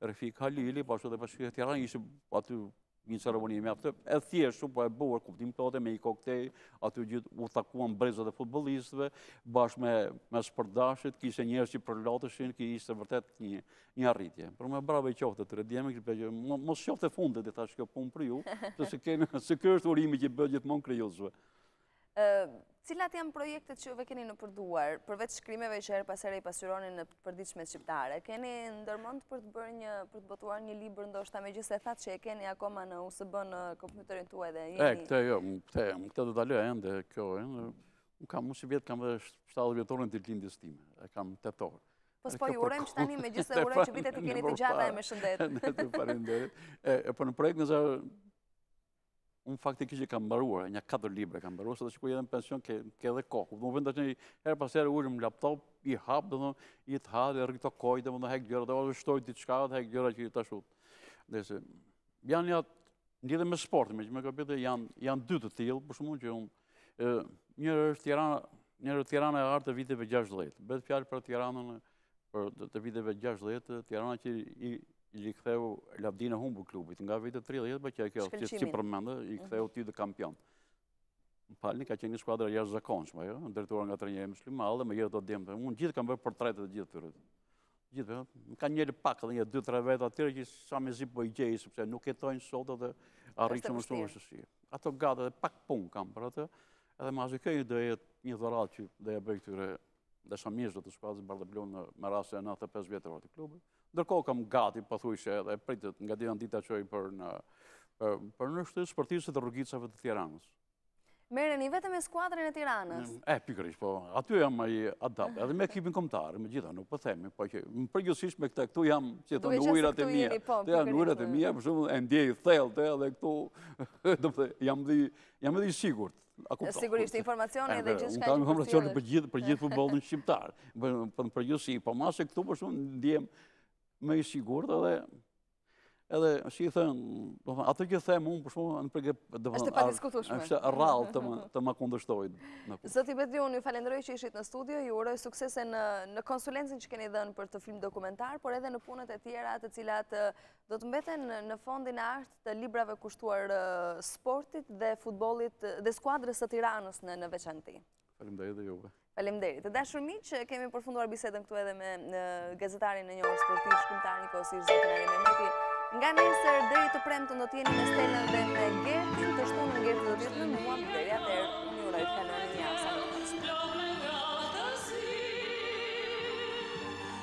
Refik Halili, bashkë edhe Bashkia Tiranë, ishte aty Një ceremoni mjaft e thjeshtë, po e bukur, kuptimplote me një koktej, aty gjithë u takuan brezat e futbollistëve, bashkë me me sportdashësit, kishte njerëz që përloteshin, që ishte vërtet një një arritje. Po, më bravo qoftë të redjemi, që mos qoftë e fundit, e thashë kjo punë për ju, se se kemi se ky është urimi që bëhet gjithmonë krijuesve. Cilat janë projektet që juve keni nëpër duar, përveç shkrimeve që herë pas here i pasyroni në të përditshmet shqiptare, keni ndërmend për të bërë një, për të botuar një libër ndoshta megjithëse thatë që e keni akoma në USB në kompjuterin tuaj dhe jeni... E, këtë jo, këtë, këtë do ta lë ende, kjo e, unë kam këtë vit, kam dhe 70 vjetorin e lindjes time, e kam tetor. Po s'po ju uroj që tani megjithëse uroj që vitet t'i keni të gjata e me shëndet. Faleminderit. E, po në projekt në zërë, Unë faktikisht i kam mbaruar, nja katër libre kam mbaruar, se kur je në pension ke, ke dhe kohë. Me thënë që herë pas herë ulem në laptop, i hap, domethënë, i hedh, i ritokoj, domethënë, heq gjëra, ose shtoj diçka, dhe heq gjëra që janë ashtu. Dhe se, janë një atë, një dhe me sport, me që me kapit dhe janë, janë dy të tillë, për shembull që unë, njëri është Tirana, njëri është Tirana e artë e viteve 60, bëhet fjalë për Tiranën e, Për të viteve 60, Tirana që i riktheu lavdinë e humbur klubit. Nga vitet 30, për që e kjo, që si përmendë, i ktheu mhm. titullin kampion. Palni ka qenë një skuadër e jashtëzakonshme, jo? ndërtuar nga trajneri Myslym Alla me gjithë ata djem. Unë gjithë kam bërë portretet e gjithë atyre. Gjithë, më ka ngelur pak dhe një, dy, tre vetë atyre që sa mezi po i gjej, sepse nuk jetojnë sot dhe arrij me shumë vështirësi. Ato gati dhe pak punë kam për atë, edhe mase kjo do jetë një dhuratë që do ia bëj këtyre Ndërsa miqve të skuadrës bardheblu me rastin e 95 vjetorit të klubit. Ndërkohë kam gati, pothuajse edhe pritet nga dita në ditë që për në për në shtyp sportistët e rrugicave të Tiranës. Merreni vetëm me skuadrën e Tiranës? E, eh, pikërisht, po, aty jam i adab, edhe me ekipin kombëtar, me të gjitha, nuk po themi, po që më përgjithësisht me këta, këtu jam, si të thuash në ujërat e mia, po, këto janë ujërat e mia, për shembull, e ndiej thellë, të edhe këtu, domethënë, jam edhe i sigurt, Sigurisht, informacioni dhe gjithçka që përcjell. Unë kam informacion për gjithë, për gjithë futbolin shqiptar. Për përgjithësi, po ama këtu për shembull ndihem më i sigurt edhe edhe si i thonë, po atë që them unë për shembull në përgjë do të thonë. Është Është rrallë të më të më kundërshtojnë. Zoti Bedri, unë ju falënderoj që ishit në studio, ju uroj suksese në në konsulencën që keni dhënë për këtë film dokumentar, por edhe në punët e tjera të cilat Do të mbeten në fondin e artë të librave kushtuar sportit dhe futbolit dhe skuadrës së Tiranës në veçanti. Faleminderit edhe juve. Faleminderit. Të dashur miq e kemi përfunduar bisedën këtu edhe me gazetarin e njohur sportiv shkrimtar njëkohësisht dhe të nëri me meti. Nga nesër deri të premten do të jeni me Stelën dhe me Gertin të shtunën me Gertin dhe të shtunën me mua deri atëherë ju uroj të kaloni një asë.